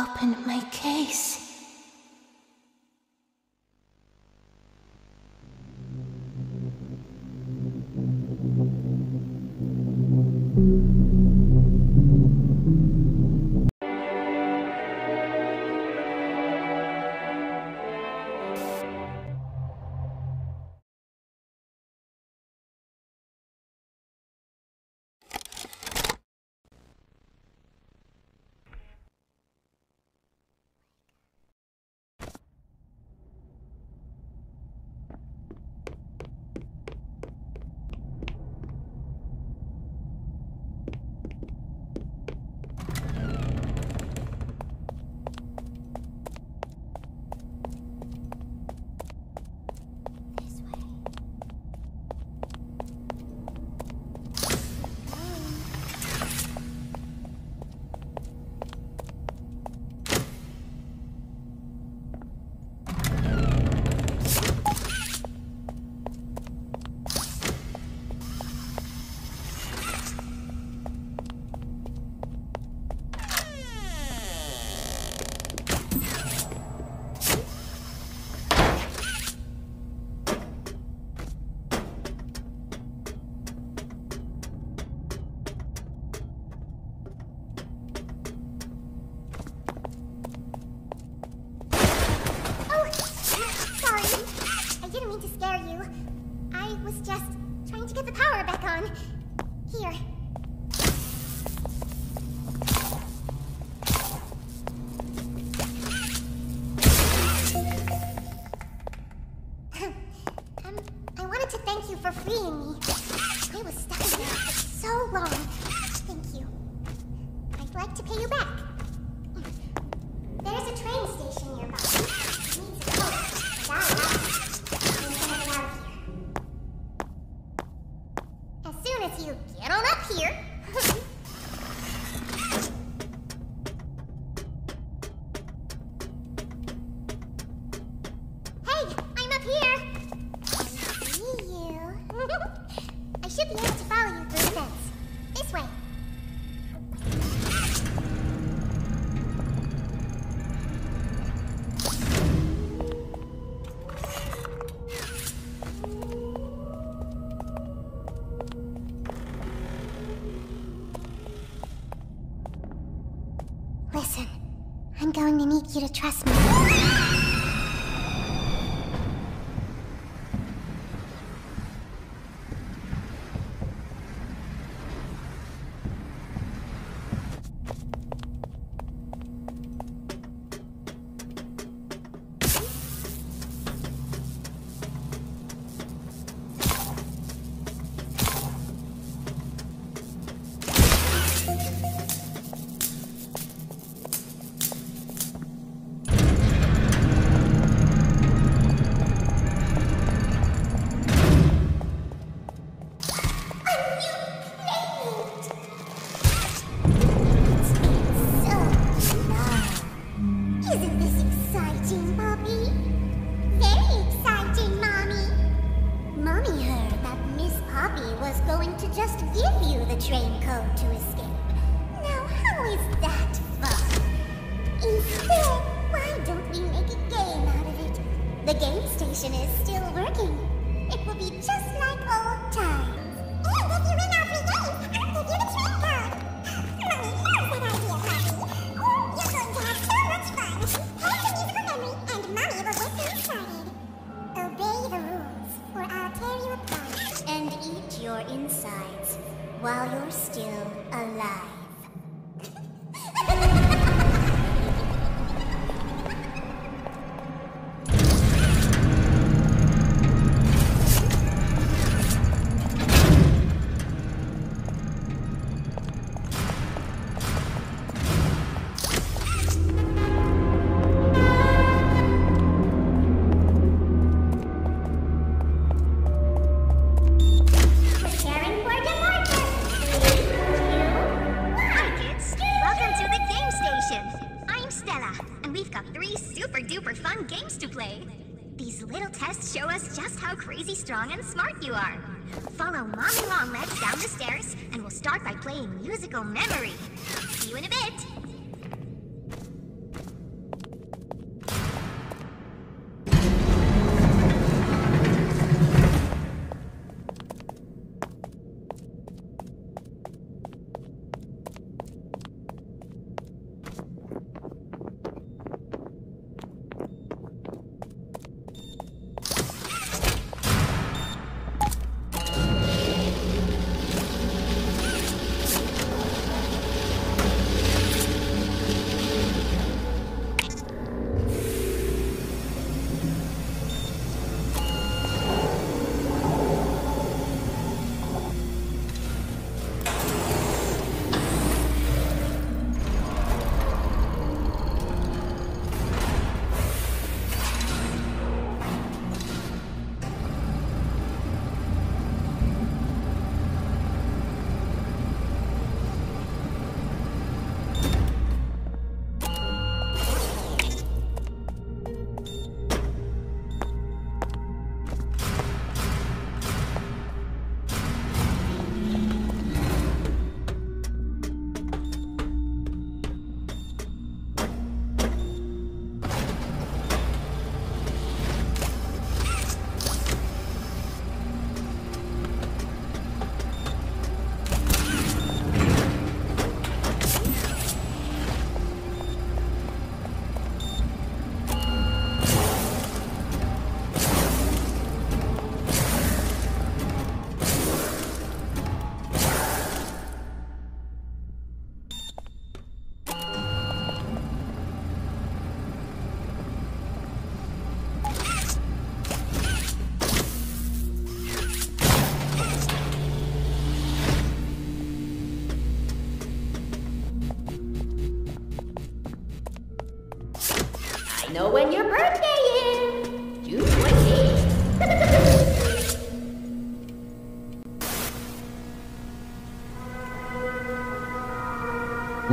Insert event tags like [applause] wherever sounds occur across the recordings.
You you to trust me. And smart you are.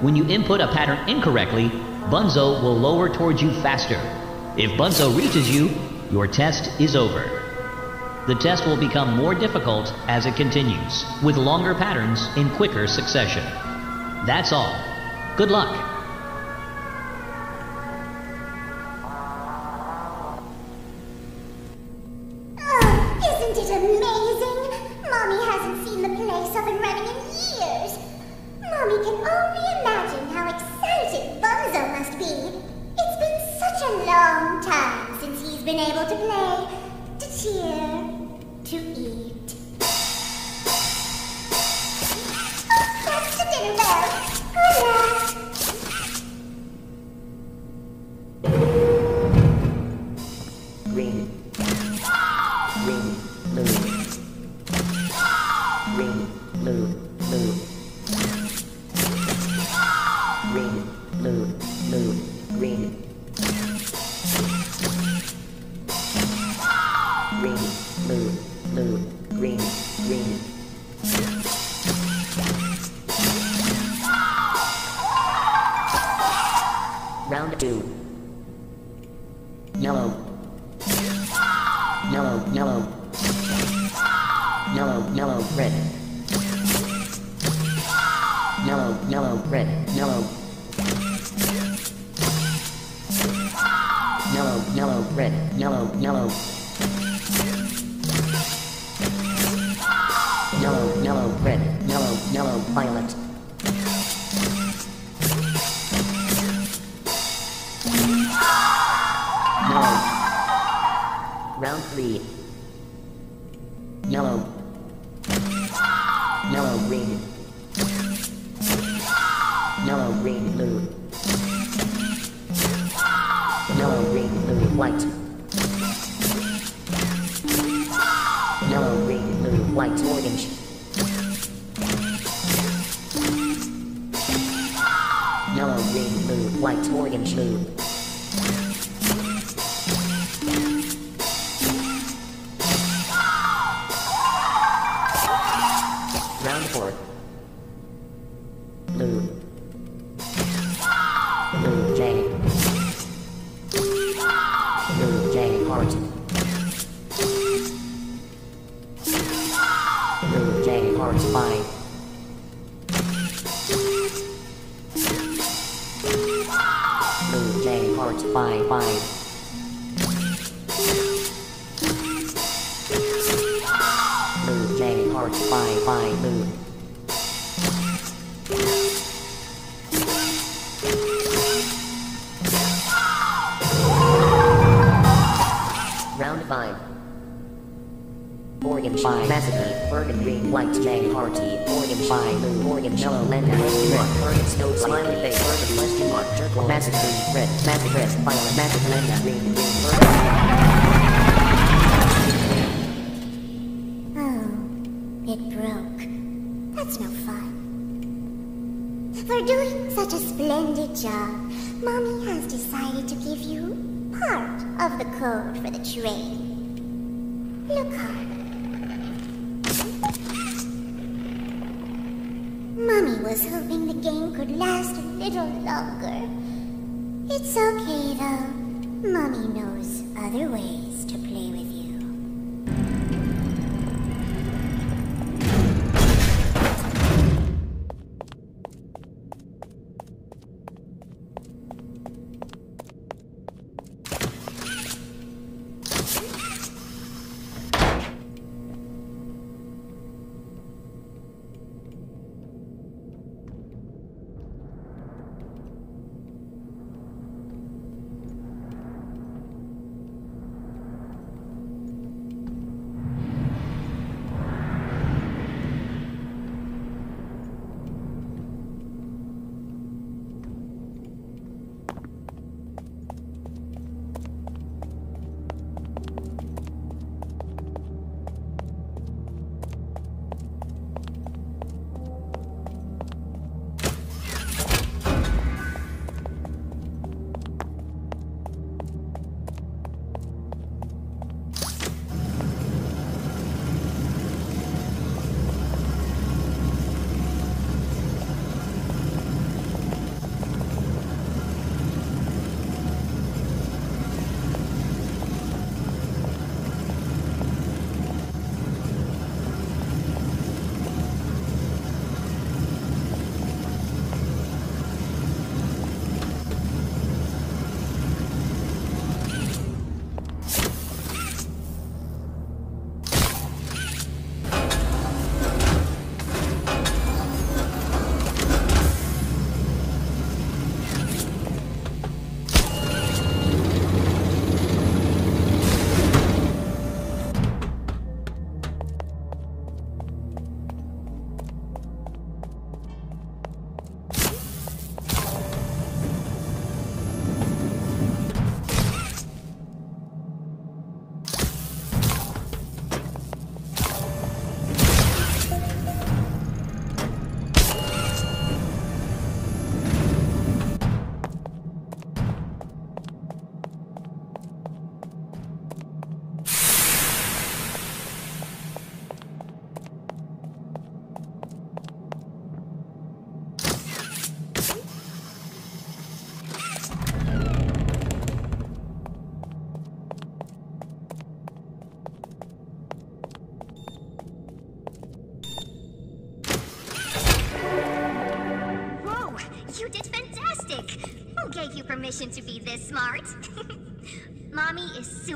When you input a pattern incorrectly, Bunzo will lower towards you faster. If Bunzo reaches you, your test is over. The test will become more difficult as it continues, with longer patterns in quicker succession. That's all. Good luck.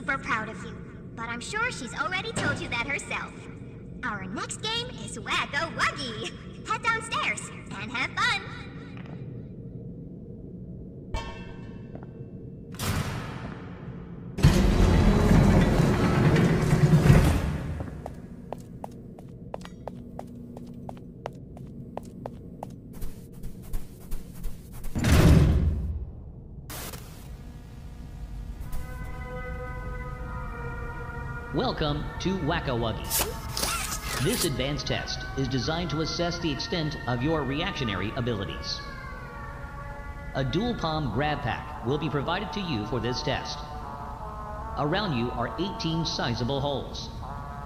Is Welcome to Whack-a-Wuggy. This advanced test is designed to assess the extent of your reactionary abilities. A dual palm grab pack will be provided to you for this test. Around you are 18 sizable holes.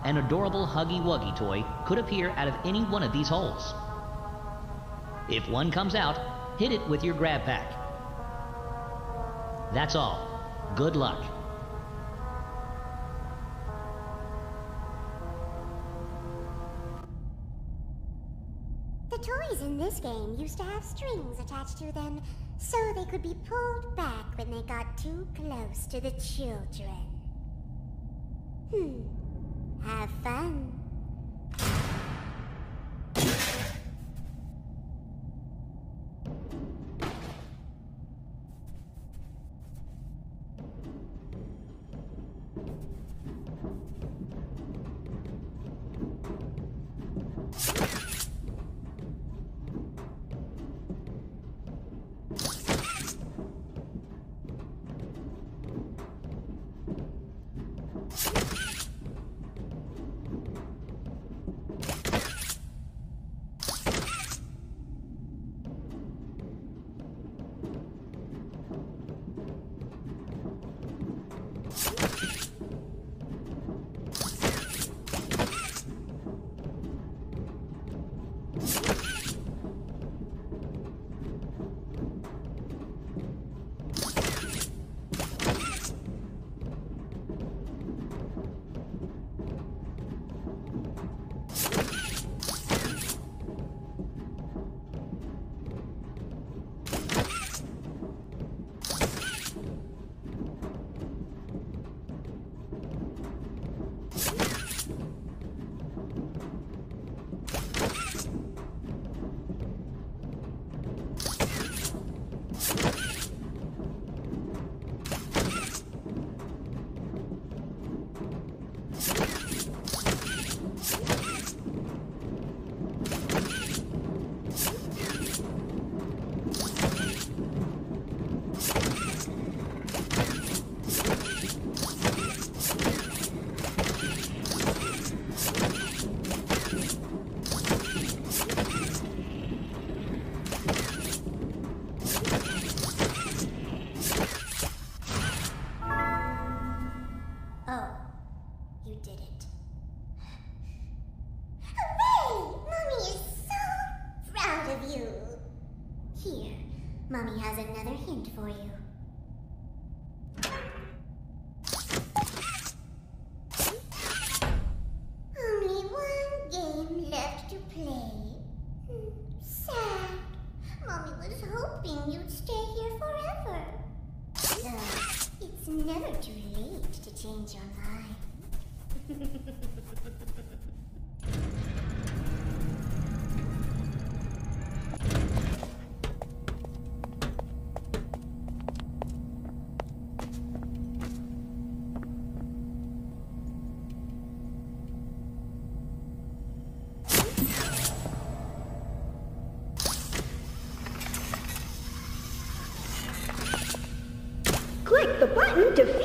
An adorable Huggy Wuggy toy could appear out of any one of these holes. If one comes out, hit it with your grab pack. That's all. Good luck. This game used to have strings attached to them, so they could be pulled back when they got too close to the children. Hmm. Have fun. Mommy has another hint for you. Click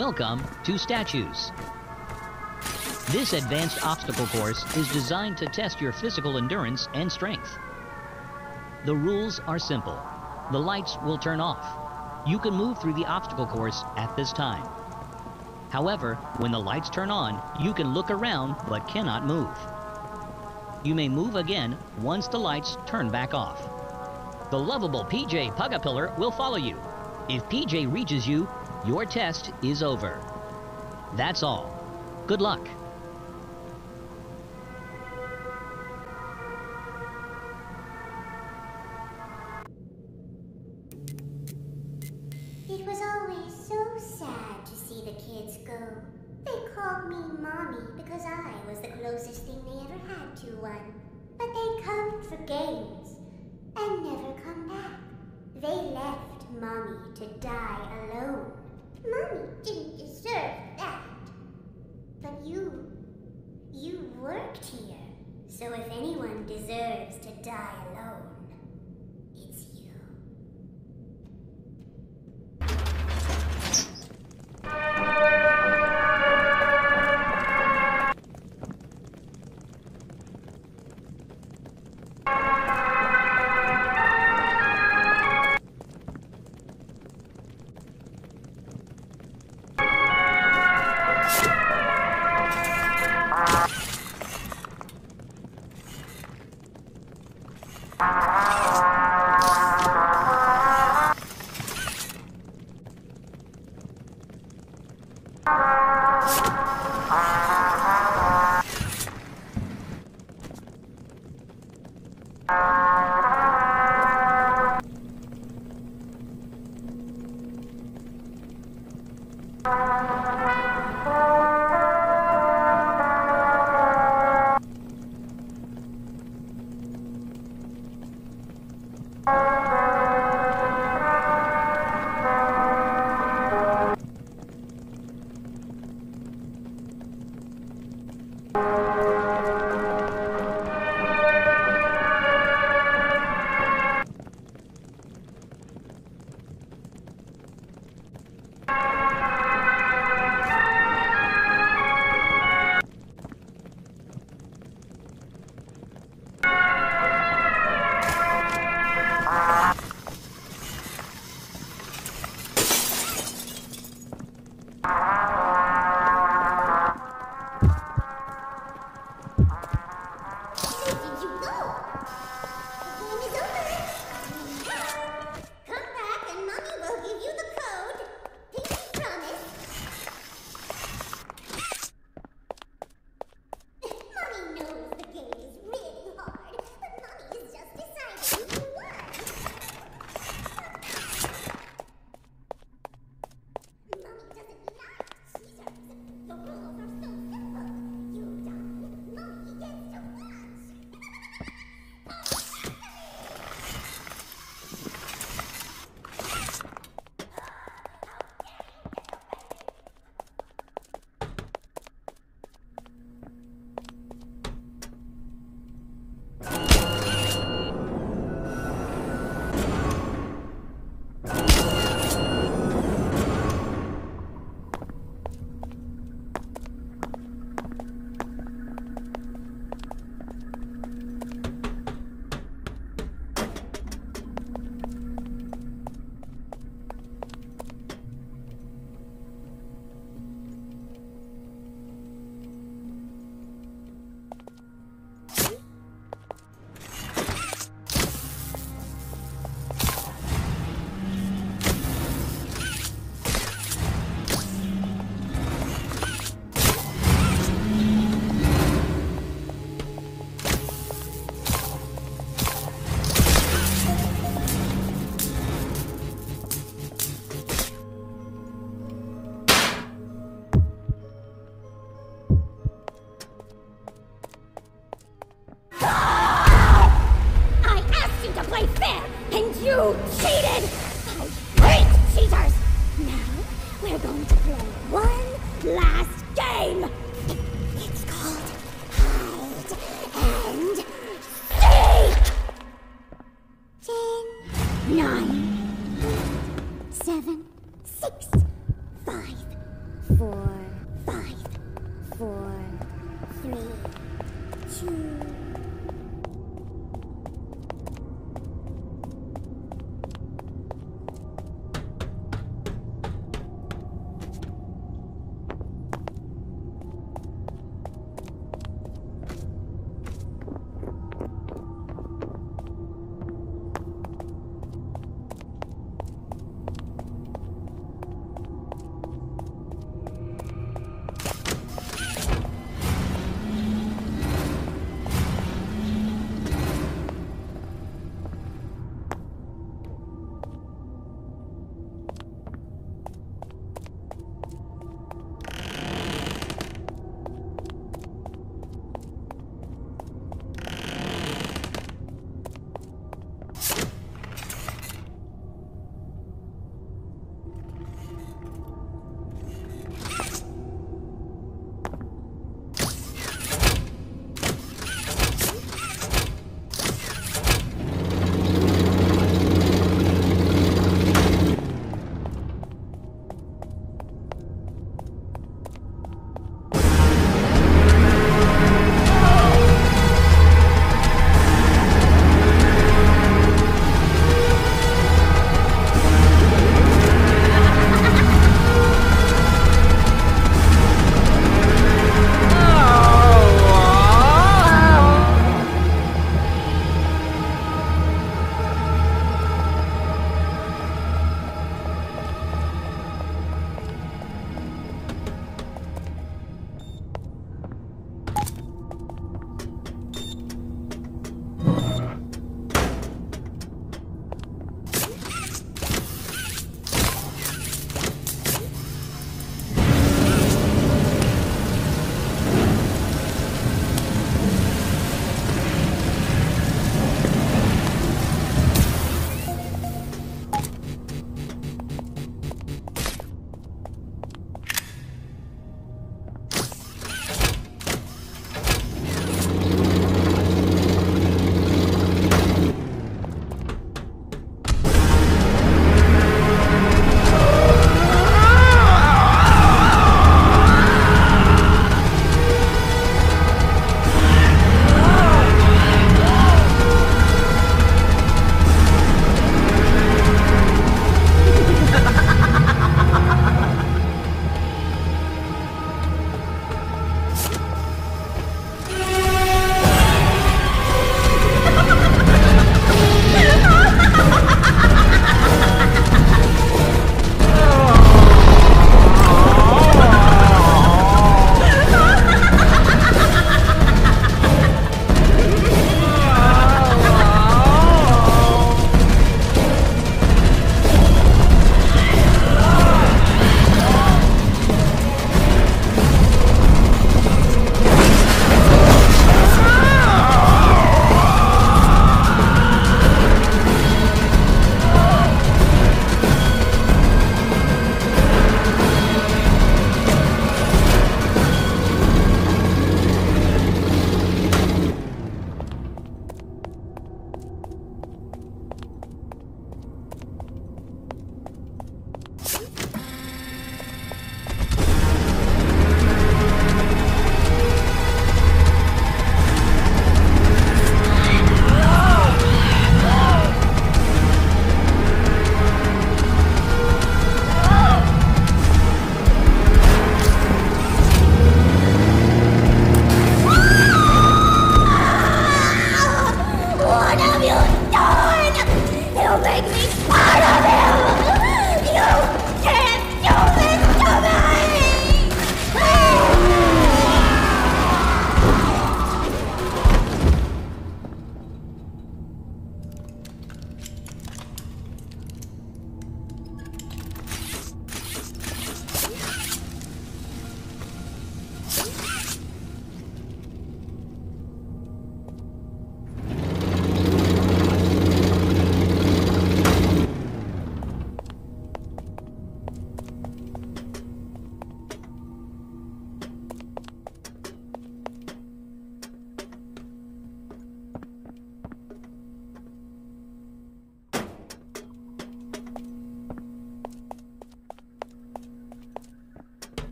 Welcome to Statues. This advanced obstacle course is designed to test your physical endurance and strength. The rules are simple. The lights will turn off. You can move through the obstacle course at this time. However, when the lights turn on, you can look around but cannot move. You may move again once the lights turn back off. The lovable PJ Pug-a-Pillar will follow you. If PJ reaches you, your test is over. That's all. Good luck.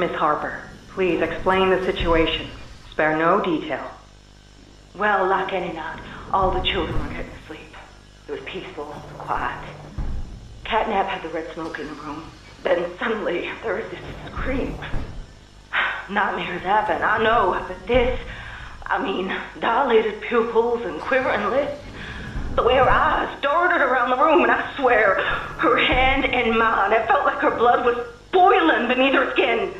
Miss Harper. Please explain the situation. Spare no detail. Well, like any night, all the children were getting to sleep. It was peaceful, quiet. Catnap had the red smoke in the room. Then suddenly, there was this scream. Nightmares happen, I know, but this, I mean, dilated pupils and quivering lips. The way her eyes darted around the room, and I swear, her hand in mine, it felt like her blood was boiling beneath her skin.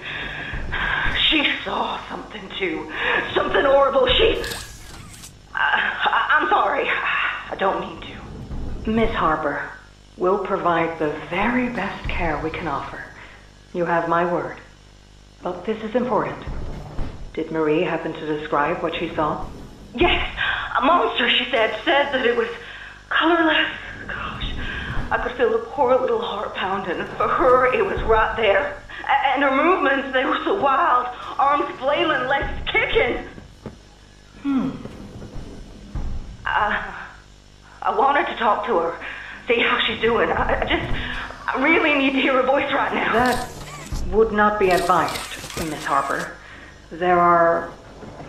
Something too. Something horrible. She. Uh, I, I'm sorry. I don't mean to. Miss Harper, we'll provide the very best care we can offer. You have my word. But this is important. Did Marie happen to describe what she saw? Yes, a monster, she said, said that it was colorless. Gosh, I could feel the poor little heart pounding. For her, it was right there. And her movements, they were so wild. Arms flailing, legs kicking. Hmm. I, I wanted to talk to her, see how she's doing. I, I just, I really need to hear her voice right now. That would not be advised, Miss Harper. There are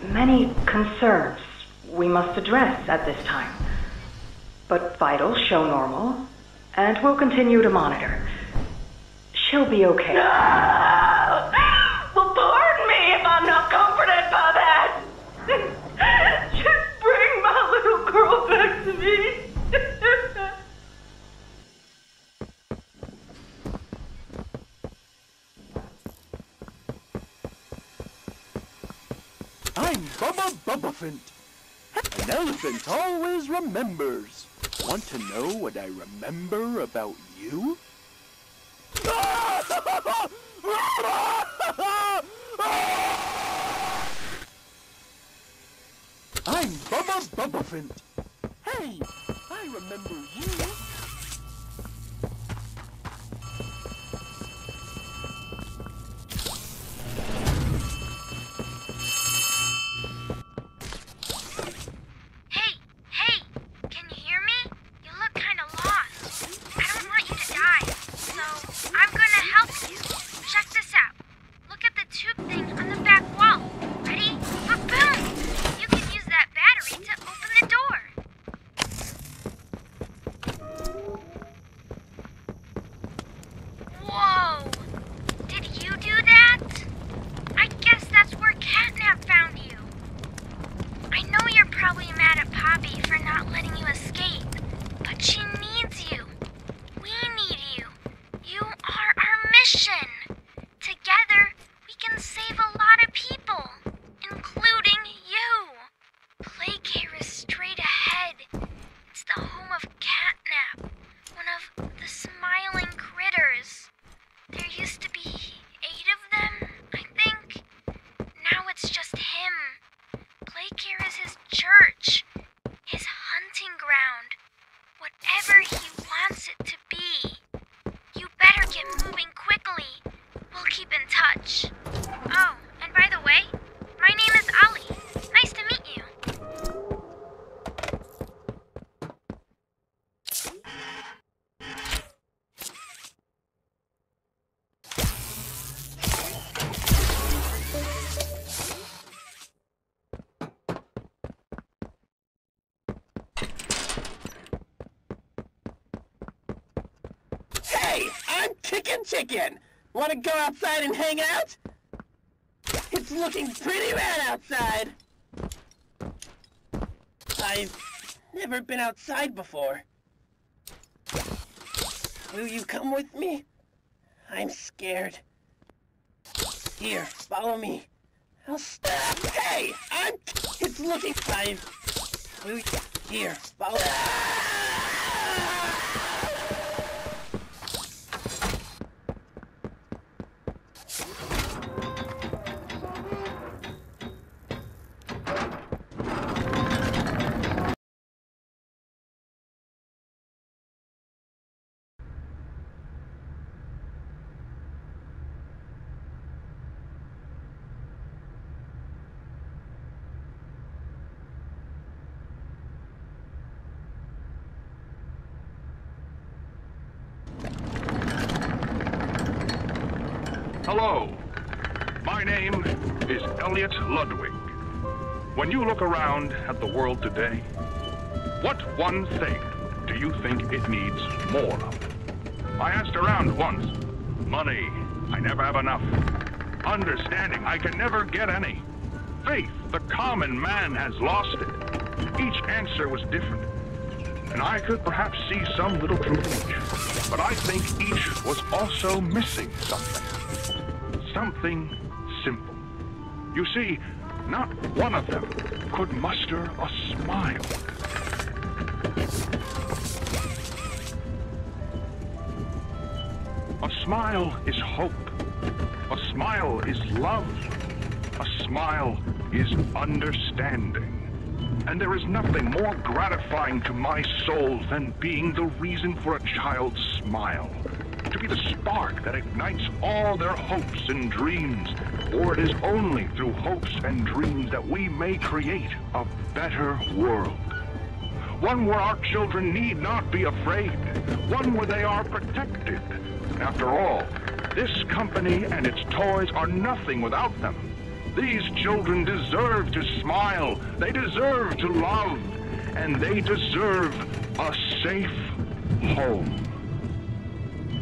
many concerns we must address at this time. But vitals show normal, and we'll continue to monitor. She'll be okay. Well, [gasps] pardon I'm Bubba Bubbaphant. An elephant always remembers. Want to know what I remember about you? [laughs] I'm Bubba Bubbaphant. Hey, I remember you. Chicken to go outside and hang out? It's looking pretty bad outside. I've never been outside before. Will you come with me? I'm scared. Here, follow me. I'll stop. Hey, I'm. It's looking. I. Will you... Here, follow. Hello. My name is Elliot Ludwig. When you look around at the world today, what one thing do you think it needs more of? I asked around once. Money. I never have enough. Understanding. I can never get any. Faith. The common man has lost it. Each answer was different. And I could perhaps see some little truth in each. But I think each was also missing something. Something simple. You see, not one of them could muster a smile. A smile is hope. A smile is love. A smile is understanding. And there is nothing more gratifying to my soul than being the reason for a child's smile. To be the spark that ignites all their hopes and dreams. For it is only through hopes and dreams that we may create a better world. One where our children need not be afraid. One where they are protected. After all, this company and its toys are nothing without them. These children deserve to smile. They deserve to love. And they deserve a safe home.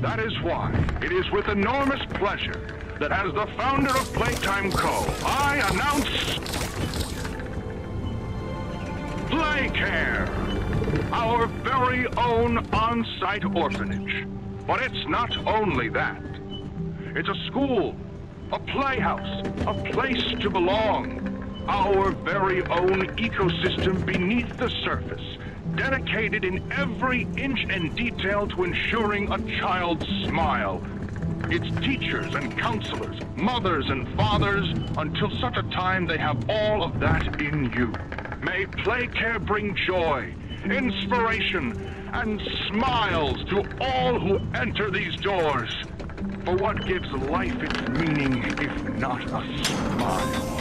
That is why it is with enormous pleasure that as the founder of Playtime Co., I announce Playcare, our very own on-site orphanage. But it's not only that. It's a school, a playhouse, a place to belong. Our very own ecosystem beneath the surface, dedicated in every inch and detail to ensuring a child's smile. Its teachers and counselors, mothers and fathers, until such a time they have all of that in you. May Playcare bring joy, inspiration, and smiles to all who enter these doors. For what gives life its meaning if not a smile?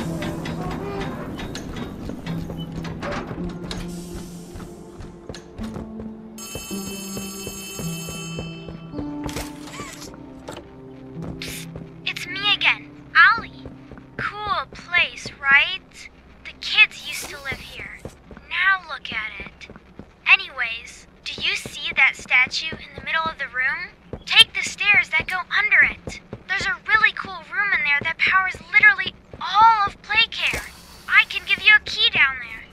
Statue in the middle of the room? Take the stairs that go under it. There's a really cool room in there that powers literally all of Playcare. I can give you a key down there.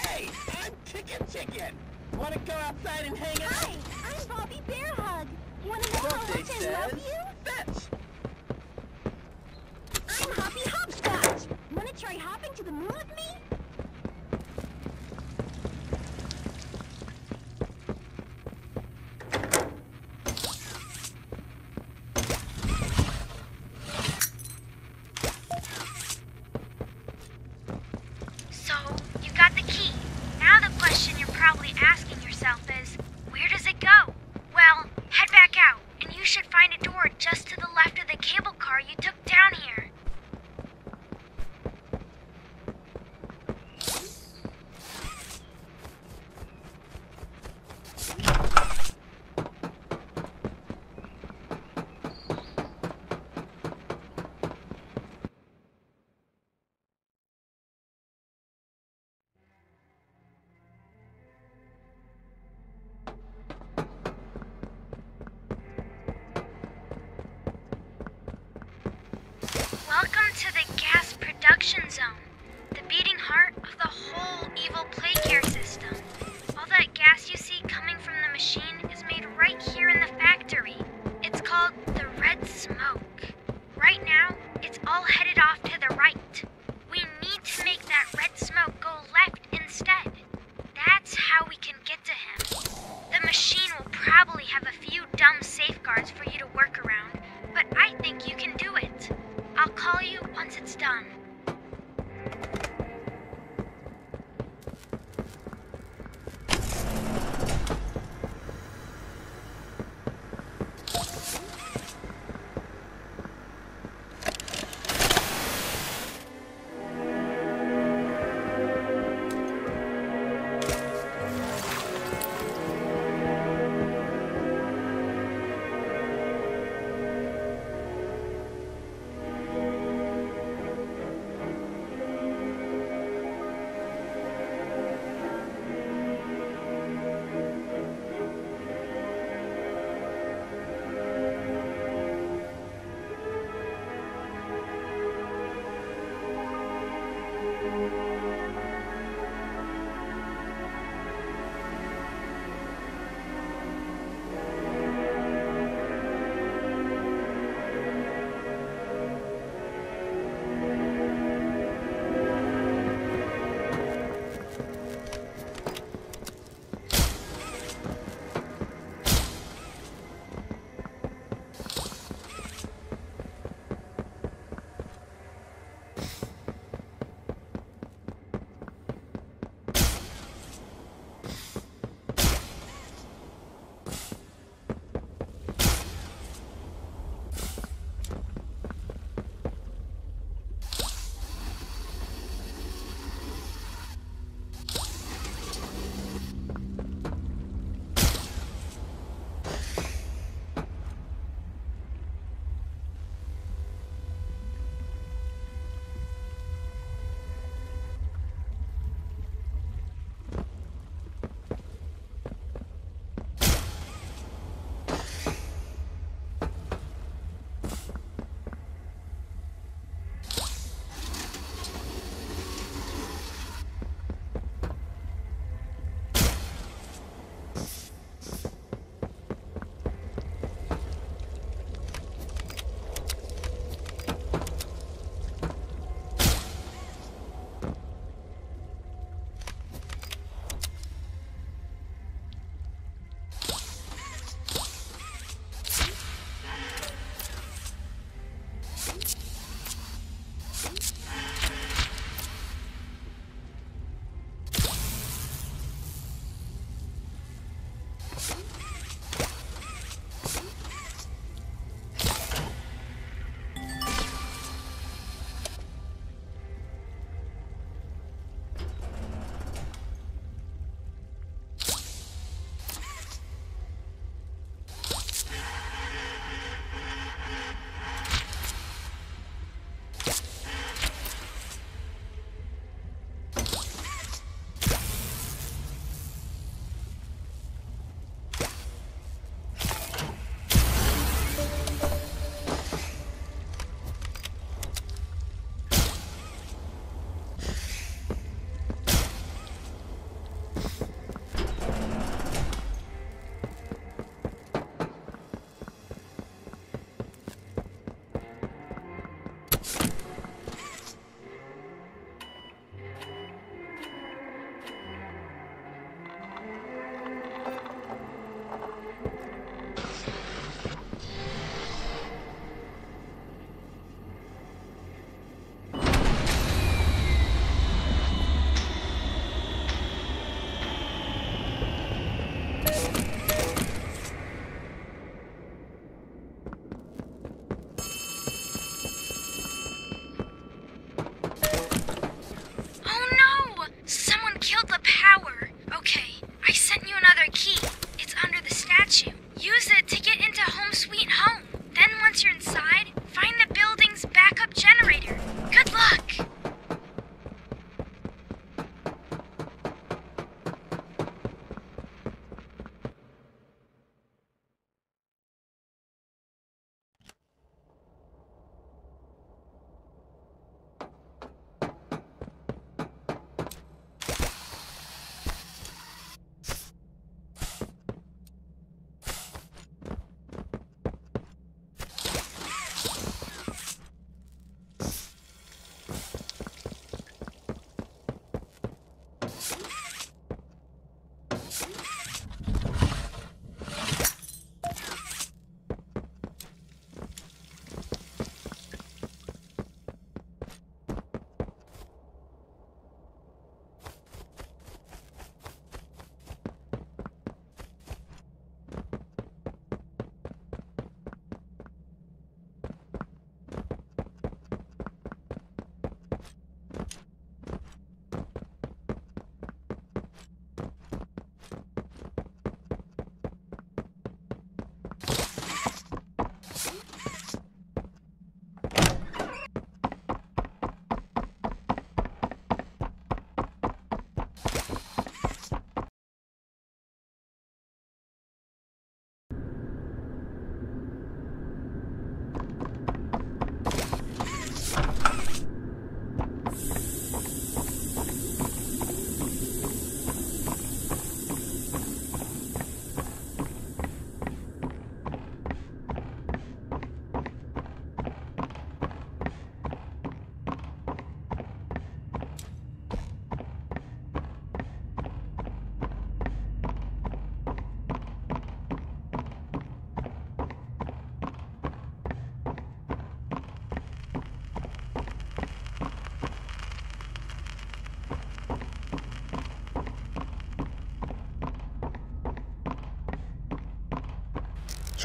Hey, I'm KickinChicken. Wanna go outside and hang out? Hi, I'm Bobby Bear Hug. Wanna know how much I love you? fetch. I'm Hoppy Hopscotch. Wanna try hopping to the moon with me? Production zone,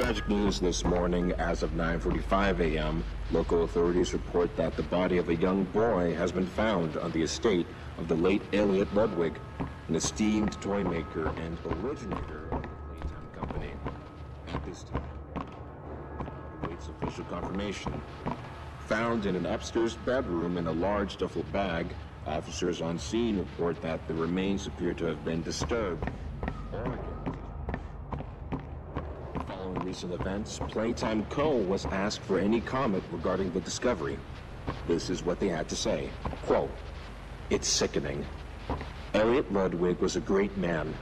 Tragic news this morning as of 9.45 a.m. Local authorities report that the body of a young boy has been found on the estate of the late Elliot Ludwig, an esteemed toy maker and originator of the Playtime Company. At this time, awaits official confirmation. Found in an upstairs bedroom in a large duffel bag, officers on scene report that the remains appear to have been disturbed. Recent events, Playtime Co. was asked for any comment regarding the discovery. This is what they had to say. Quote, It's sickening. Elliot Ludwig was a great man,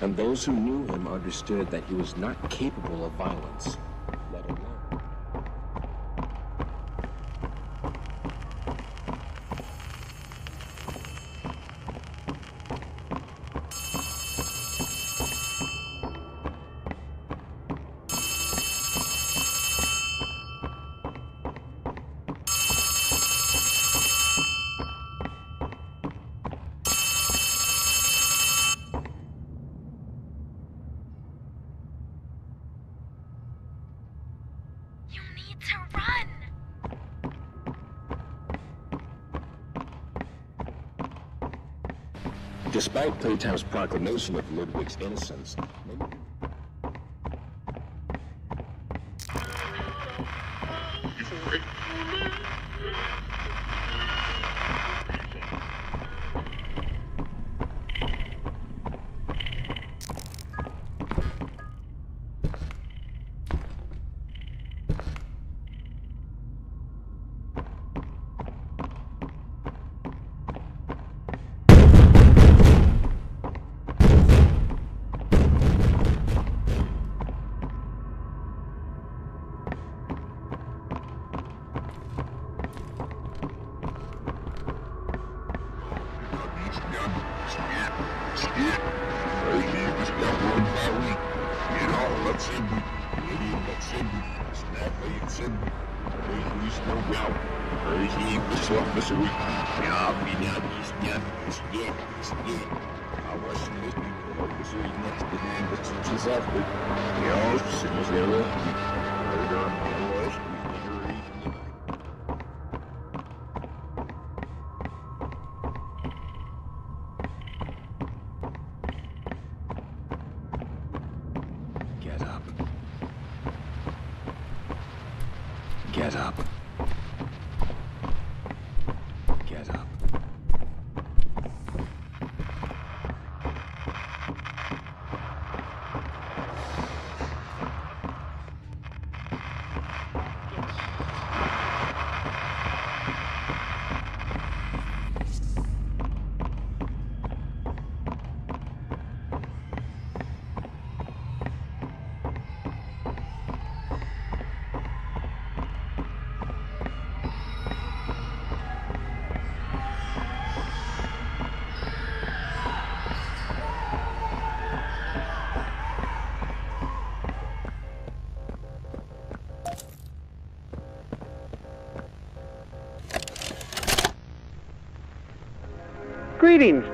and those who knew him understood that he was not capable of violence, Playtime's proclamation of Ludwig's innocence,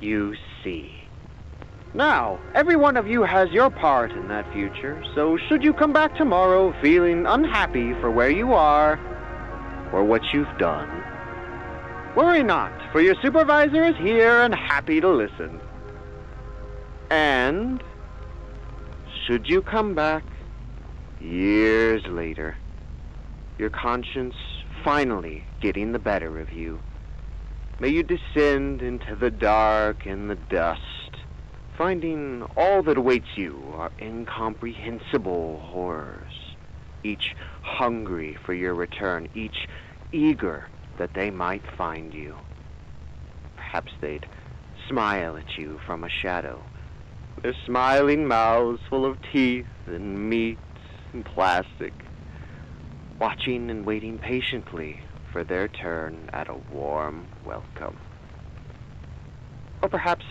you see. Now, every one of you has your part in that future, so should you come back tomorrow feeling unhappy for where you are or what you've done, worry not, for your supervisor is here and happy to listen. And should you come back years later, your conscience finally getting the better of you, may you descend into the dark and the dust, finding all that awaits you are incomprehensible horrors, each hungry for your return, each eager that they might find you. Perhaps they'd smile at you from a shadow, their smiling mouths full of teeth and meat and plastic, watching and waiting patiently for their turn at a warm welcome. Or perhaps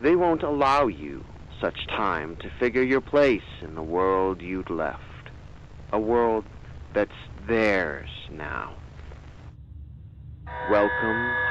they won't allow you such time to figure your place in the world you'd left. A world that's theirs now. Welcome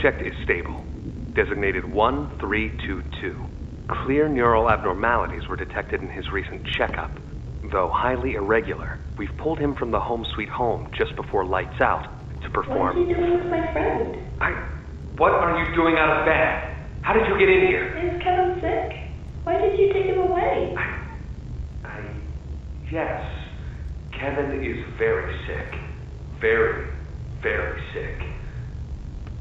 Subject is stable. Designated 1322. Clear neural abnormalities were detected in his recent checkup. Though highly irregular, we've pulled him from the home sweet home just before lights out to perform. What is he doing with my friend? I. What are you doing out of bed? How did you get in here? Is Kevin sick? Why did you take him away? I. Yes. Kevin is very sick. Very, very sick.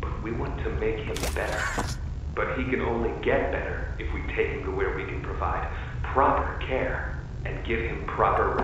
But we want to make him better. But he can only get better if we take him to where we can provide proper care and give him proper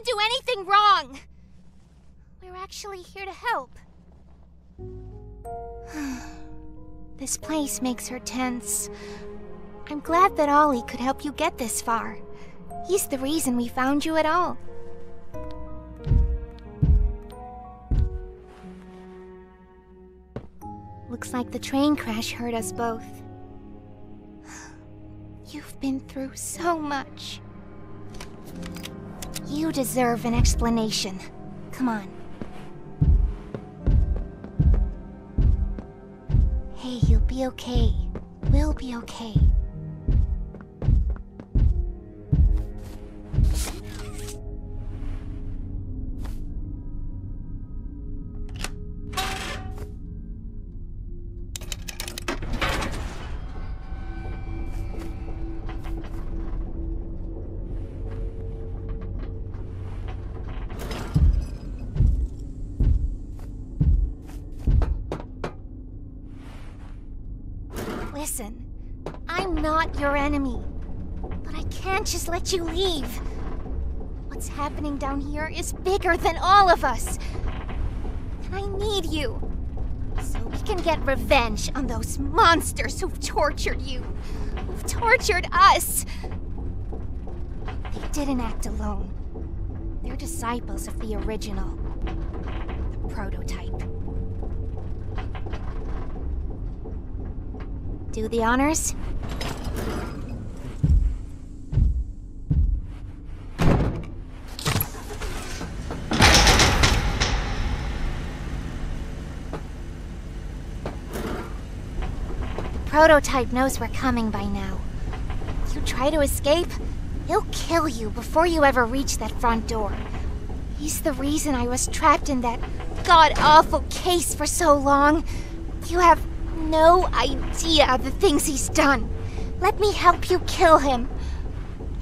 didn't do anything wrong. We're actually here to help. [sighs] this place makes her tense. I'm glad that Ollie could help you get this far. He's the reason we found you at all. Looks like the train crash hurt us both. [sighs] You've been through so much. You deserve an explanation. Come on. Hey, you'll be okay. We'll be okay. Let you leave. What's happening down here is bigger than all of us. And I need you. So we can get revenge on those monsters who've tortured you. Who've tortured us. They didn't act alone. They're disciples of the original. The prototype. Do the honors? Prototype knows we're coming by now. You try to escape, he'll kill you before you ever reach that front door. He's the reason I was trapped in that god awful case for so long. You have no idea the things he's done. Let me help you kill him.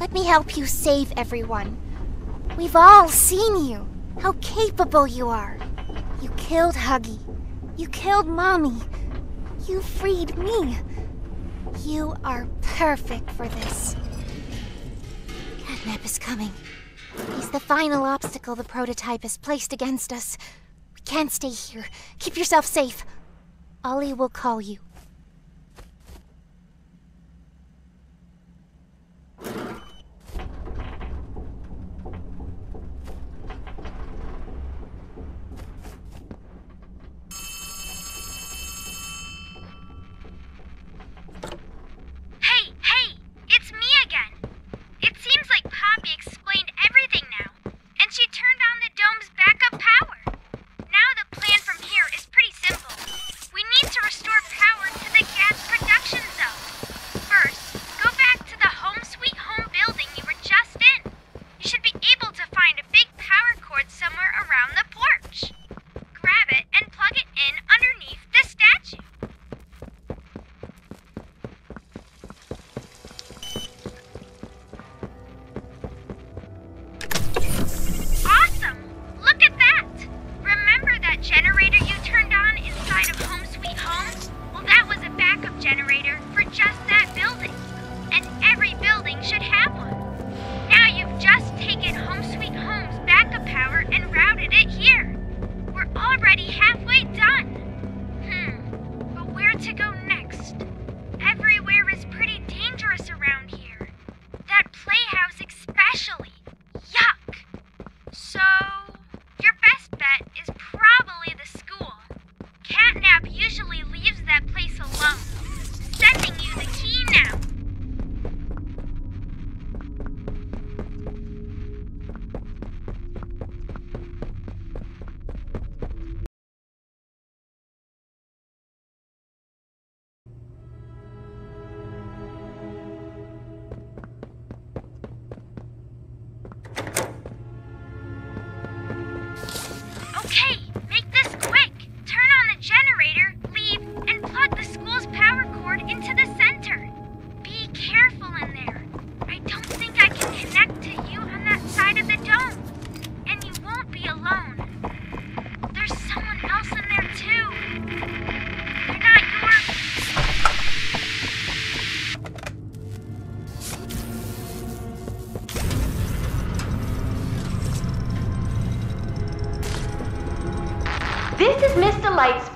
Let me help you save everyone. We've all seen you, how capable you are. You killed Huggy. You killed Mommy. You freed me. You are perfect for this. Catnap is coming. He's the final obstacle the prototype has placed against us. We can't stay here. Keep yourself safe. Ollie will call you.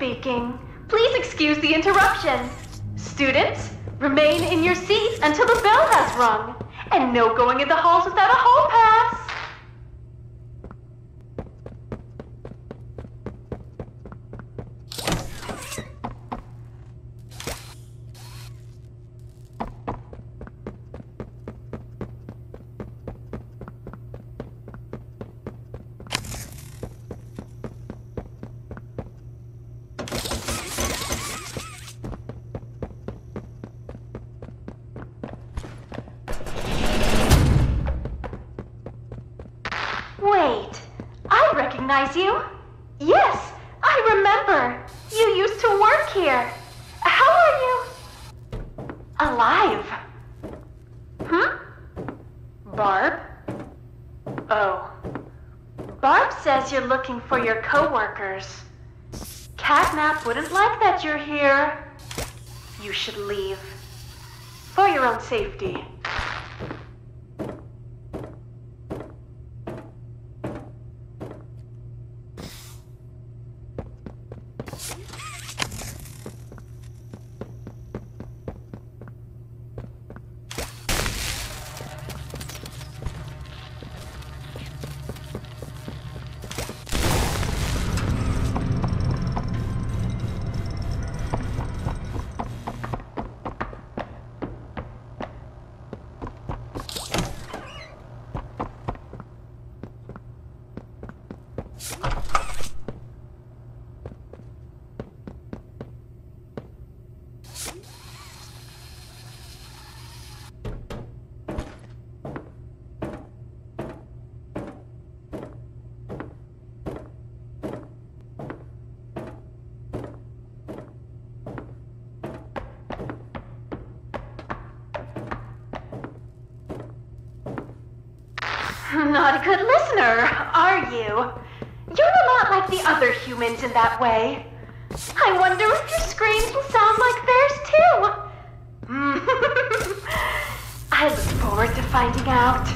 Speaking. Please excuse the interruption. Students, remain in your seats until the bell has rung. And no going in the halls without a hall pass. Wait, I recognize you. Yes, I remember. You used to work here. How are you? Alive. Hmm? Barb? Oh. Barb says you're looking for your coworkers. Humans in that way. I wonder if your screams will sound like theirs too. [laughs] I look forward to finding out.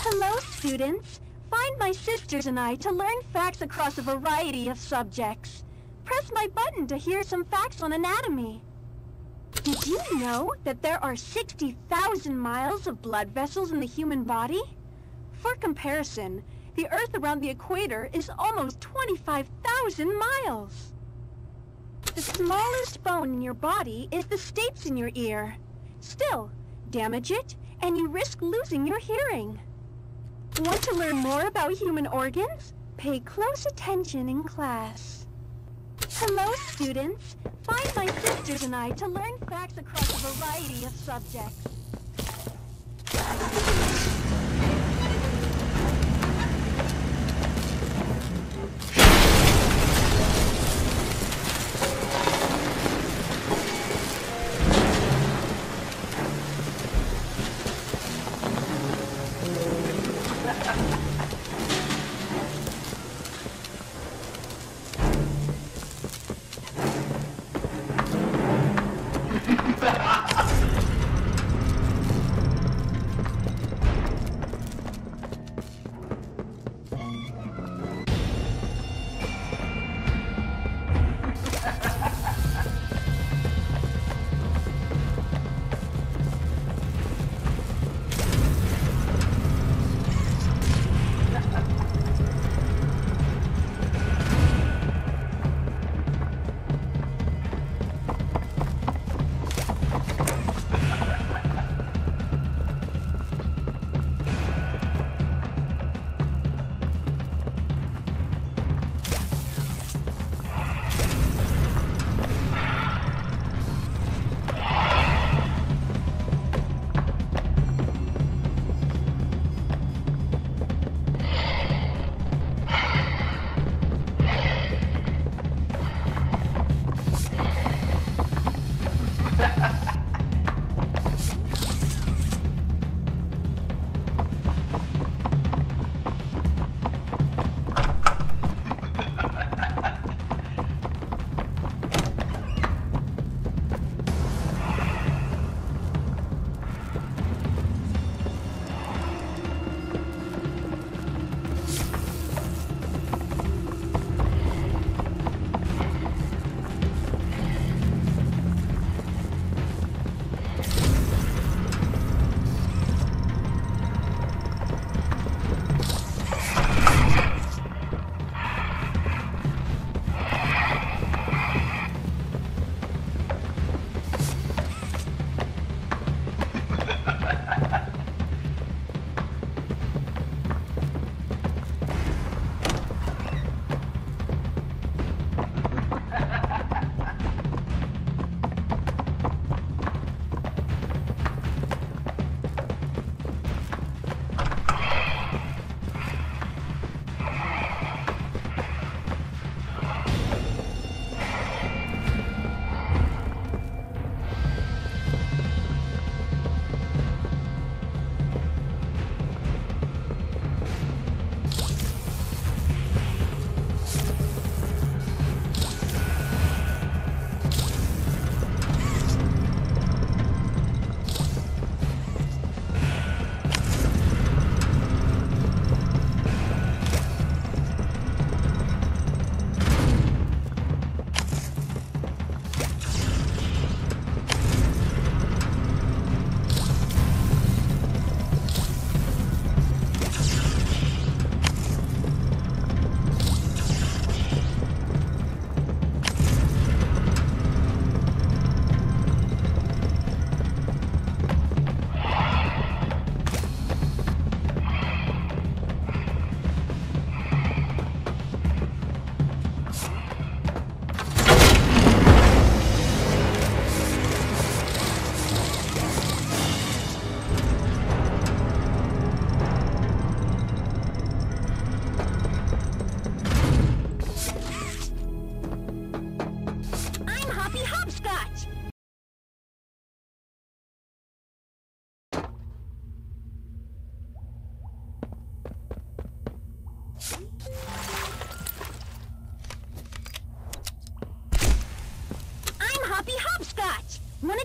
Hello, students. Find my sisters and I to learn facts across a variety of subjects. Press my button to hear some facts on anatomy. Did you know that there are 60,000 miles of blood vessels in the human body? For comparison, the Earth around the equator is almost 25,000 miles. The smallest bone in your body is the stapes in your ear. Still, damage it, and you risk losing your hearing. Want to learn more about human organs? Pay close attention in class. Hello, students. Find my sisters and I to learn facts across a variety of subjects.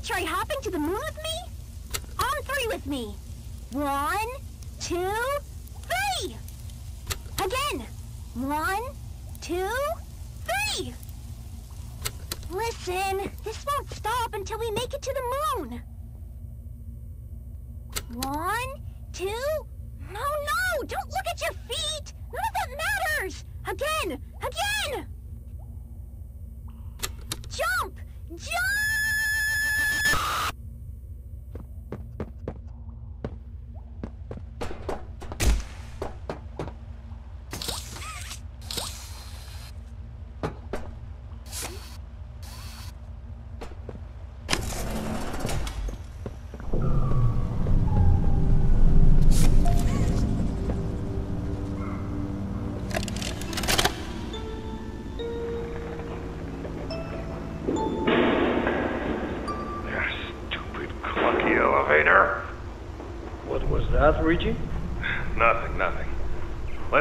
Try hopping to the moon with me? On three with me. One, two, three! Again. One, two, three! Listen, this won't stop until we make it to the moon. One, two... No, no! Don't look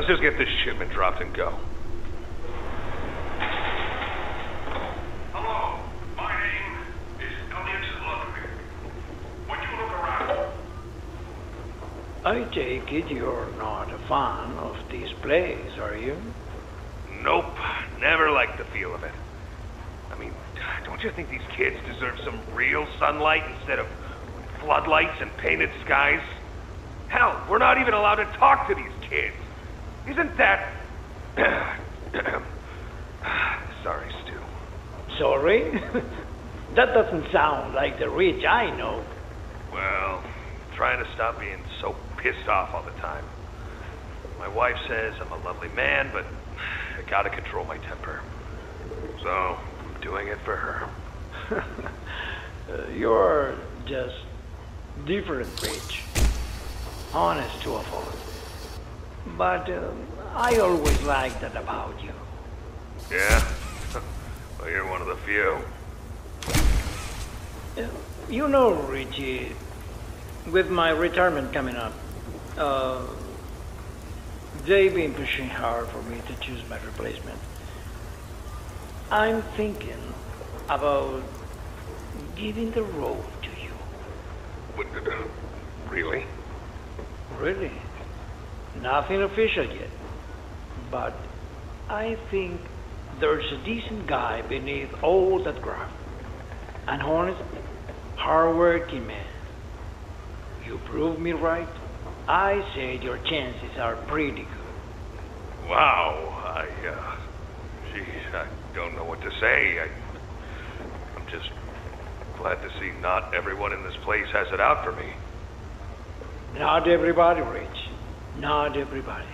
Let's just get this shipment dropped and go. Hello, my name is Elliot Ludwig. When you look around, I take it you're not a fan of this place, are you? Nope, never liked the feel of it. I mean, don't you think these kids deserve some real sunlight instead of floodlights and painted skies? Hell, we're not even allowed to talk to these kids. Isn't that... [clears throat] Sorry, Stu. Sorry? [laughs] that doesn't sound like the Rich I know. Well, trying to stop being so pissed off all the time. My wife says I'm a lovely man, but I gotta control my temper. So, I'm doing it for her. Uh, [laughs] you're just different, Rich. Honest to a fault. But uh, I always liked that about you. Yeah? [laughs] well, you're one of the few. Uh, You know, Richie, with my retirement coming up, uh, they've been pushing hard for me to choose my replacement. I'm thinking about giving the role to you. Uh, really? Really? Nothing official yet. But I think there's a decent guy beneath all that graft. An honest, hard-working man. You prove me right. I said your chances are pretty good. Wow, I, uh, geez, I don't know what to say. I, I'm just glad to see not everyone in this place has it out for me. Not everybody, Rich. Not everybody.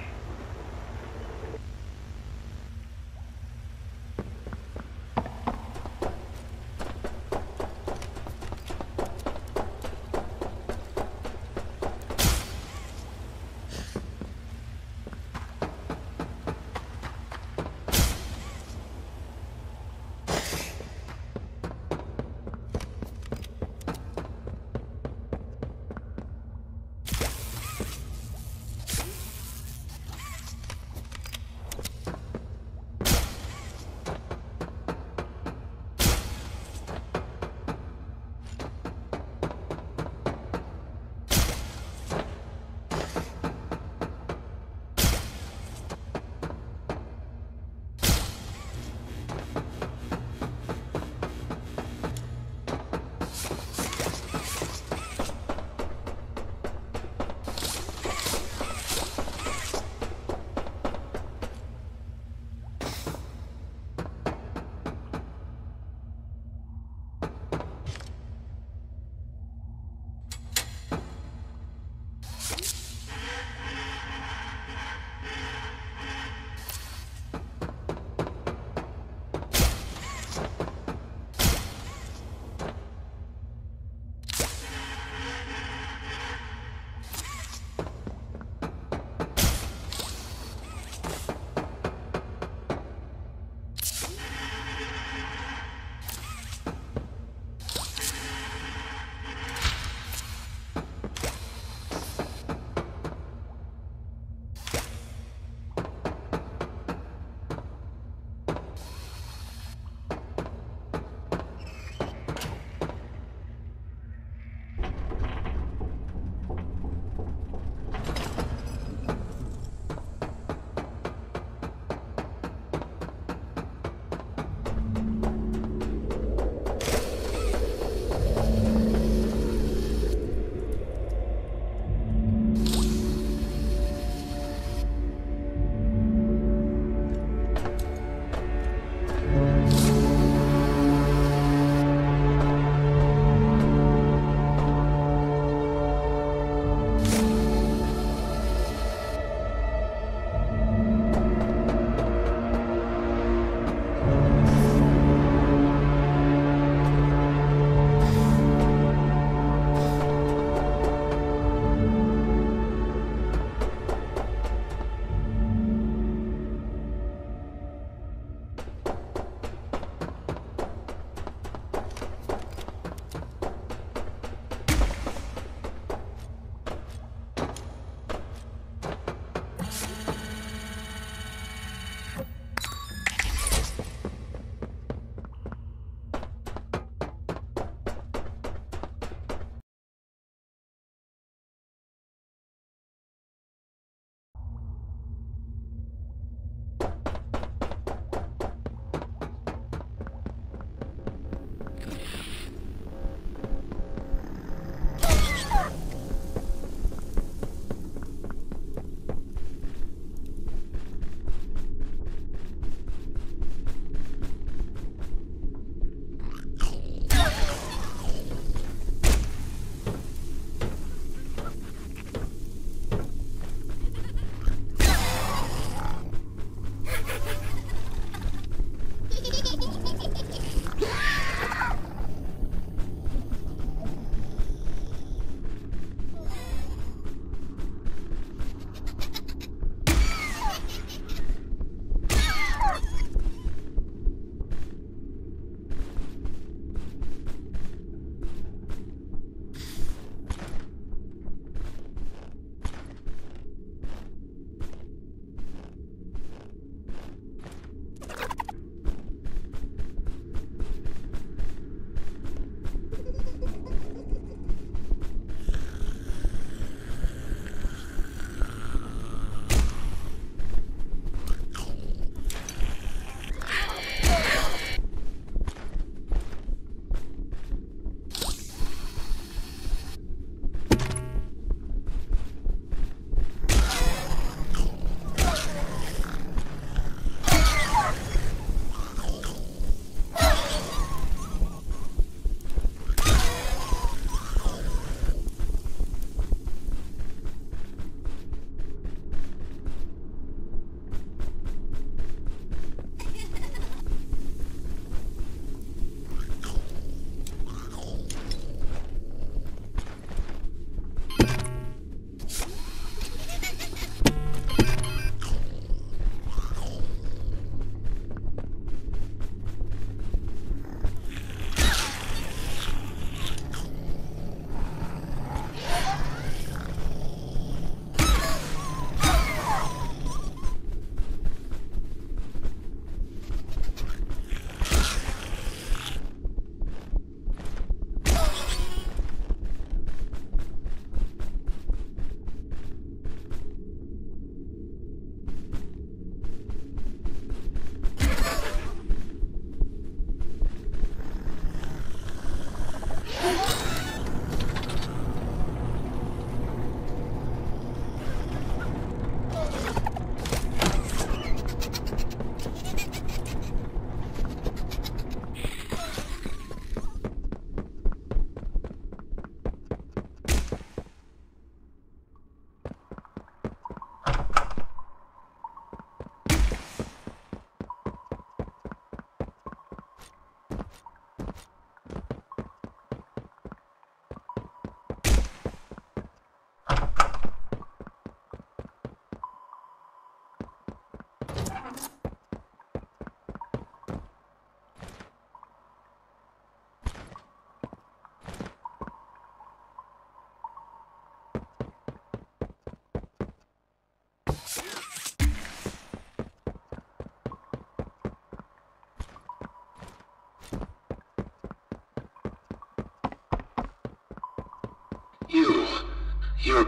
You're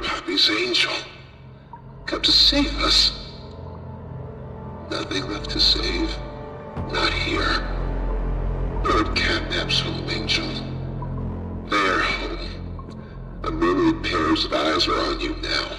angel. Come to save us. Nothing left to save. Not here. Lord Catnap's home, Angel. They're home. A myriad pairs of eyes are on you now.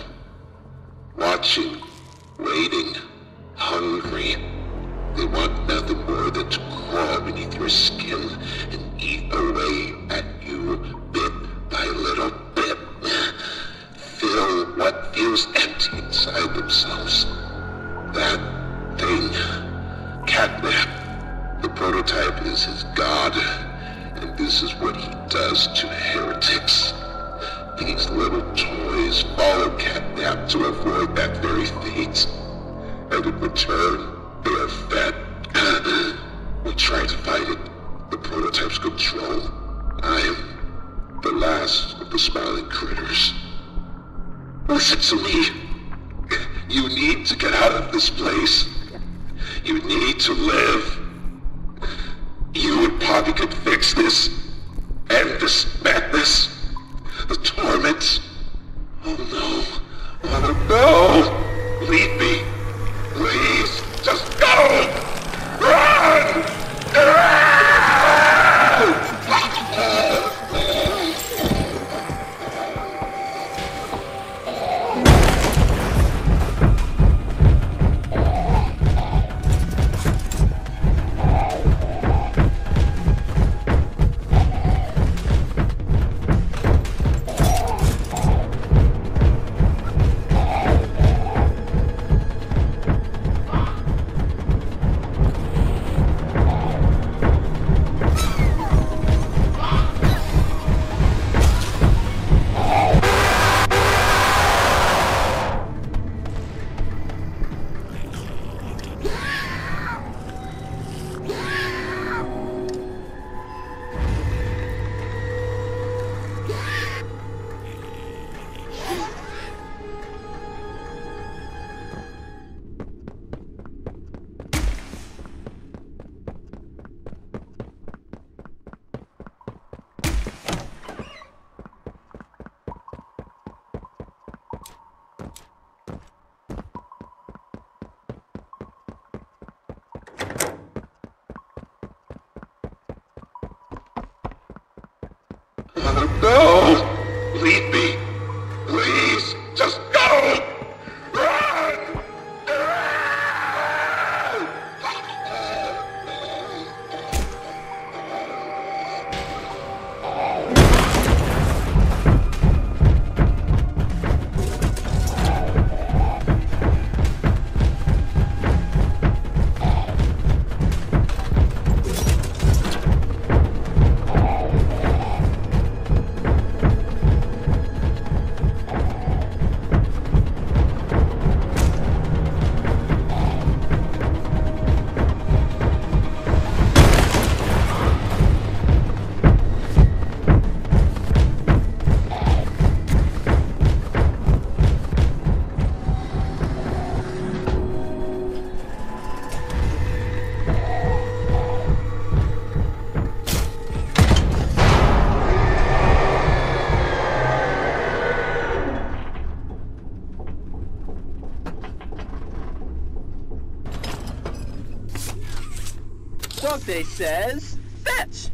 Wednesday says, fetch!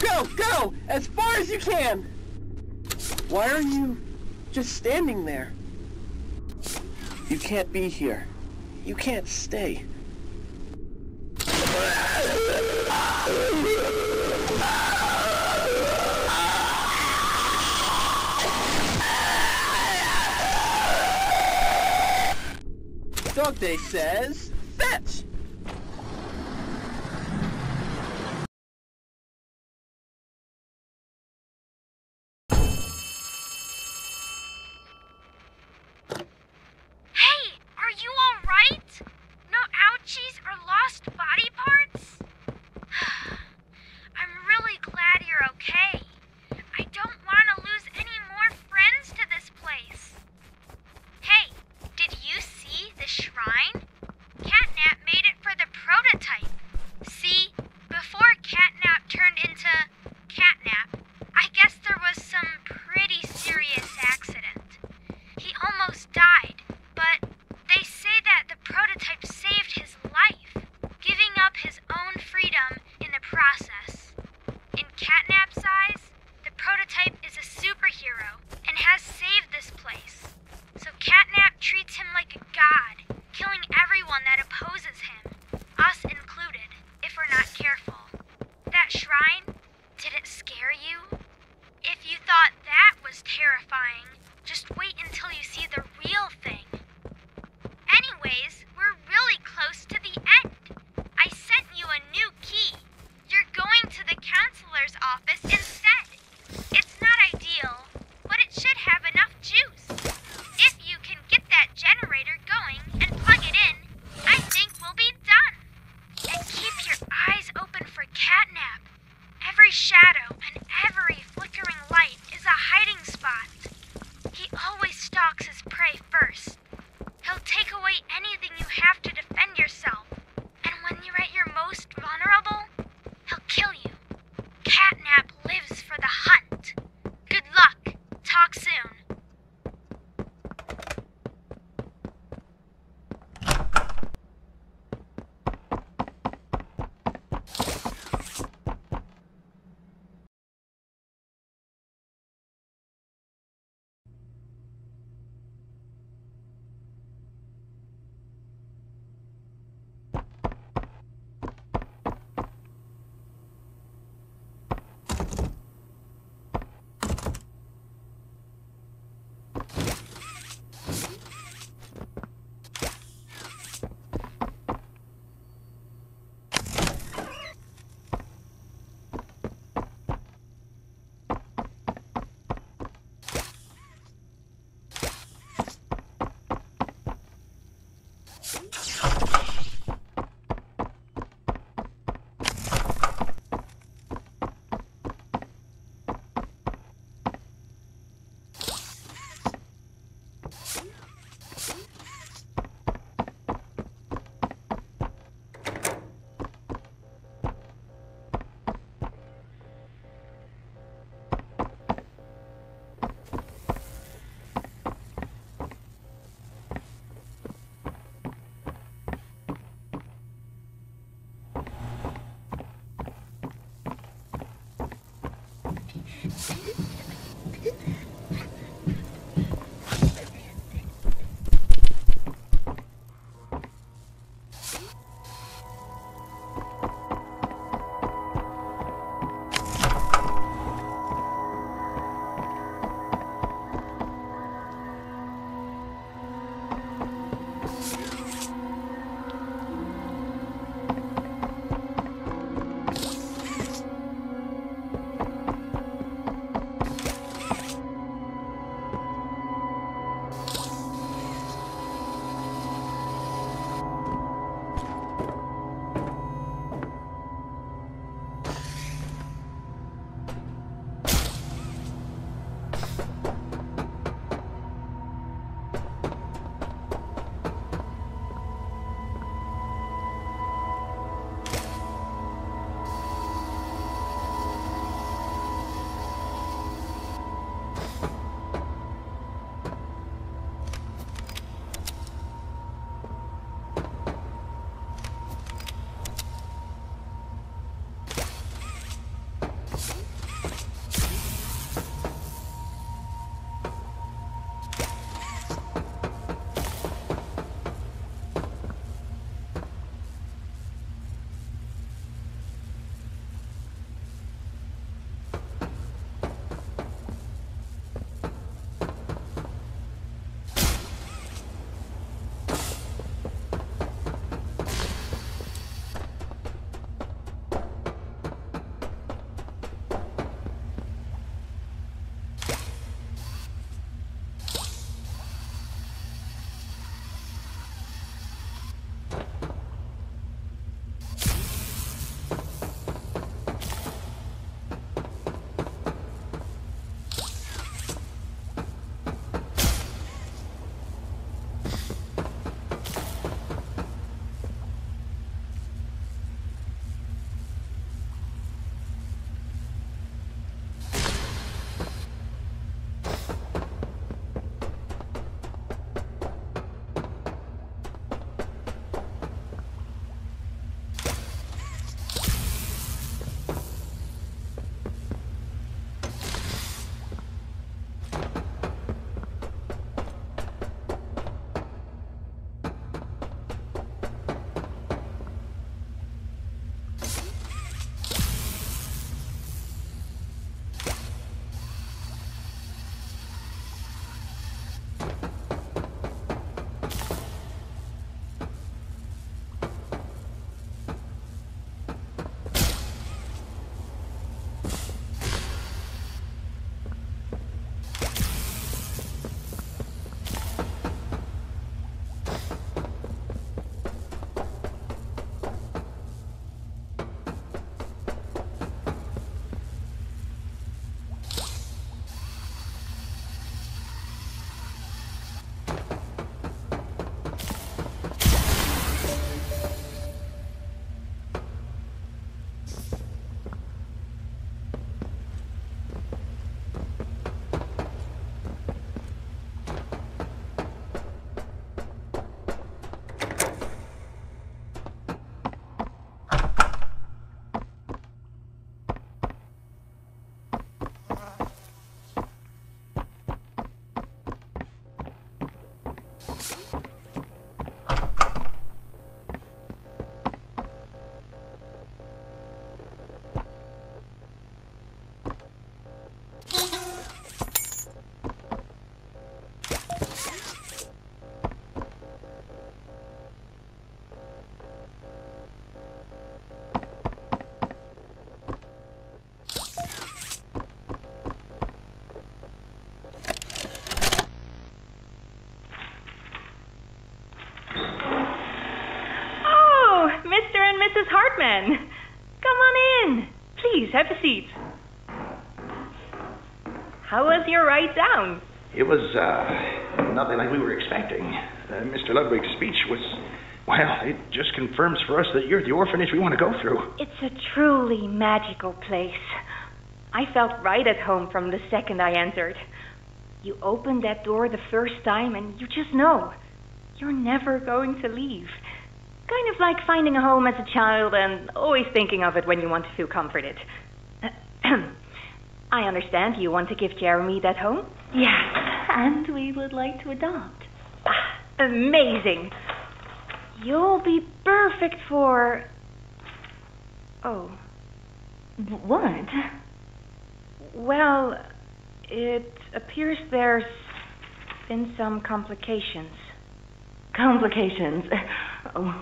Go, go, as far as you can! Why are you just standing there? You can't be here. You can't stay. Dog Day says... have a seat. How was your ride down? It was uh, nothing like we were expecting. Uh, Mr. Ludwig's speech was, well, it just confirms for us that you're the orphanage we want to go through. It's a truly magical place. I felt right at home from the second I entered. You open that door the first time and you just know you're never going to leave. Kind of like finding a home as a child and always thinking of it when you want to feel comforted. I understand you want to give Jeremy that home? Yes, and we would like to adopt. Ah, amazing. You'll be perfect for. Oh. What? Well, it appears there's been some complications. Complications?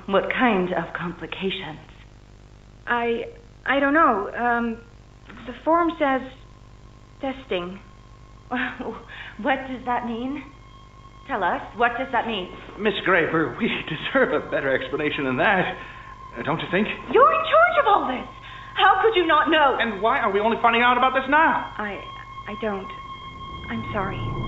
What kind of complications? I I don't know. Um, the form says testing. [laughs] what does that mean? Tell us. What does that mean? Miss Graver, we deserve a better explanation than that. Uh, don't you think? You're in charge of all this. How could you not know? And why are we only finding out about this now? I I don't. I'm sorry.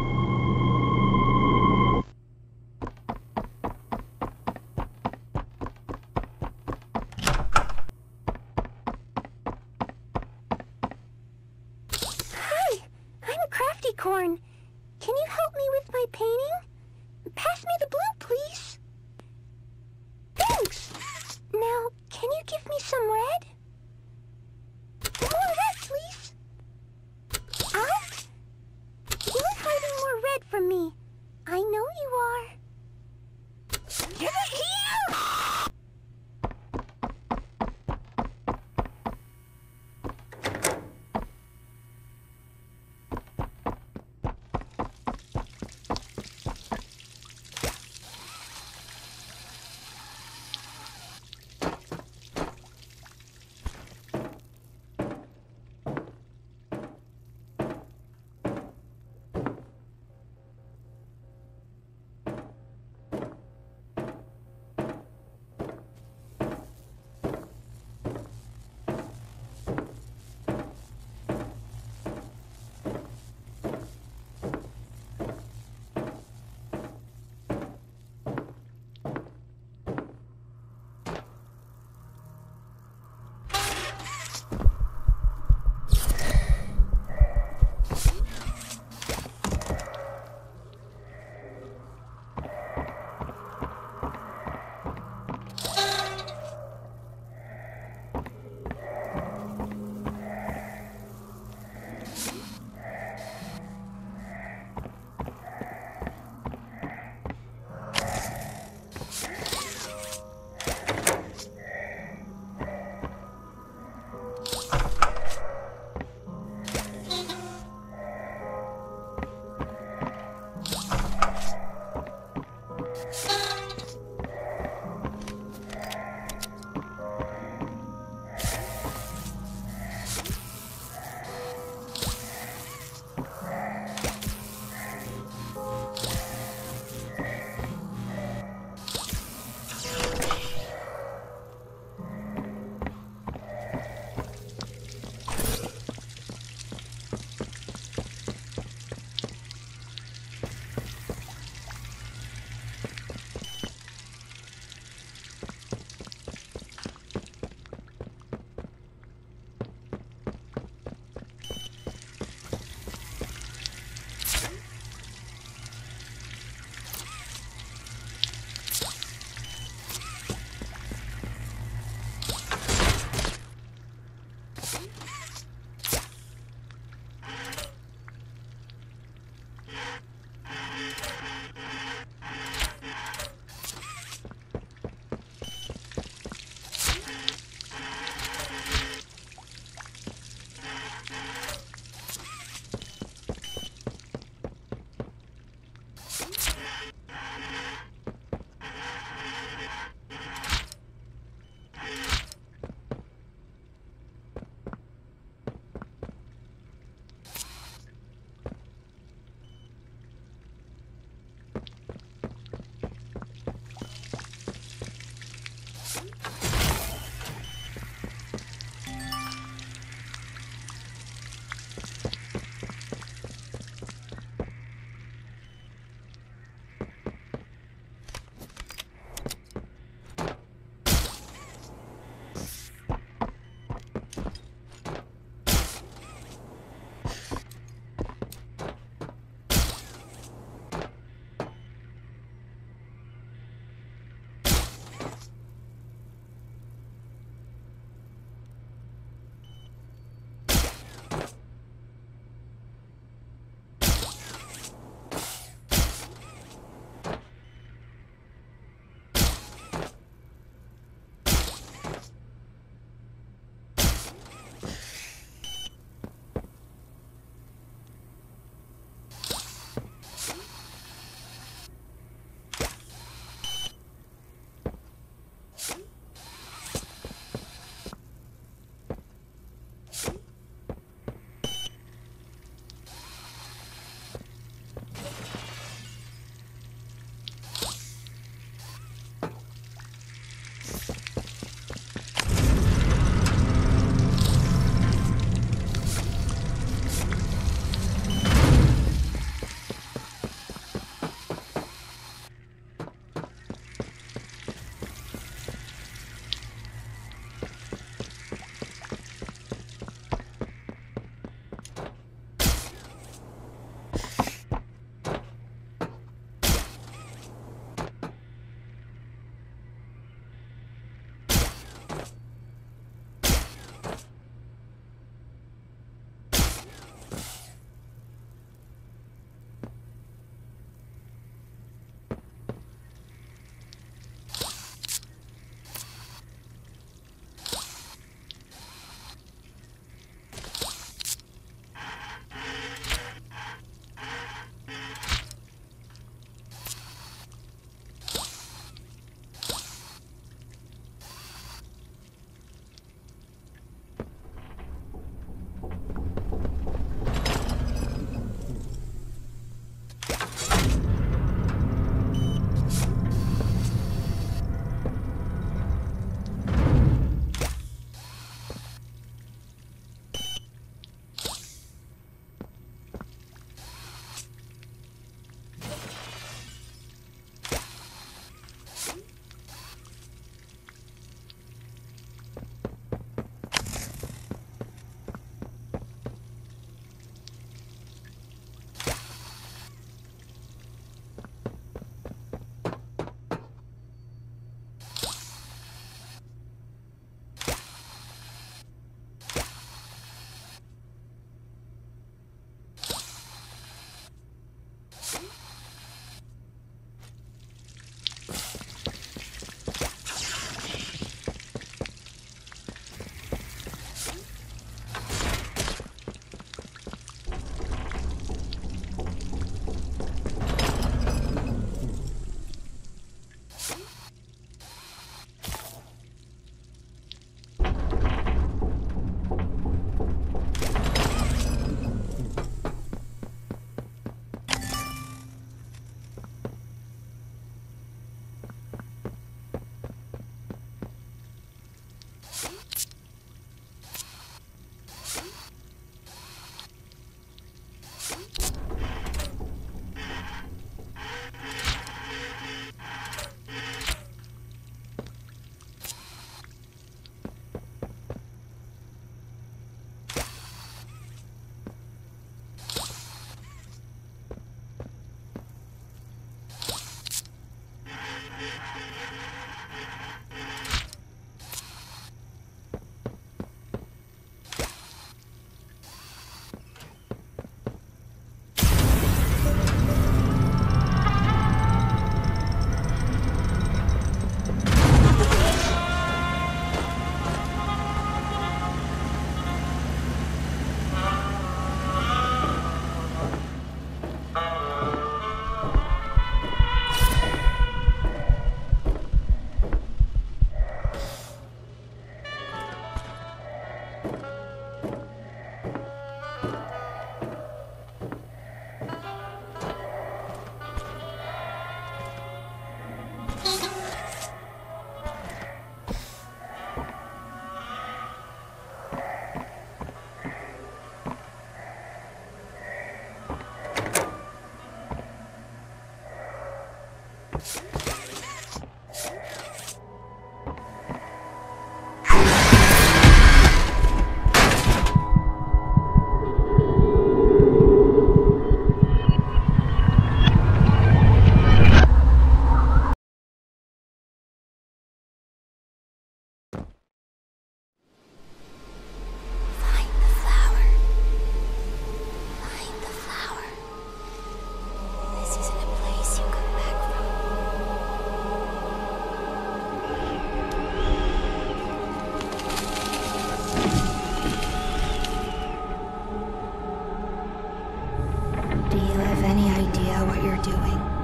Do you have any idea what you're doing?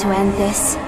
To end this?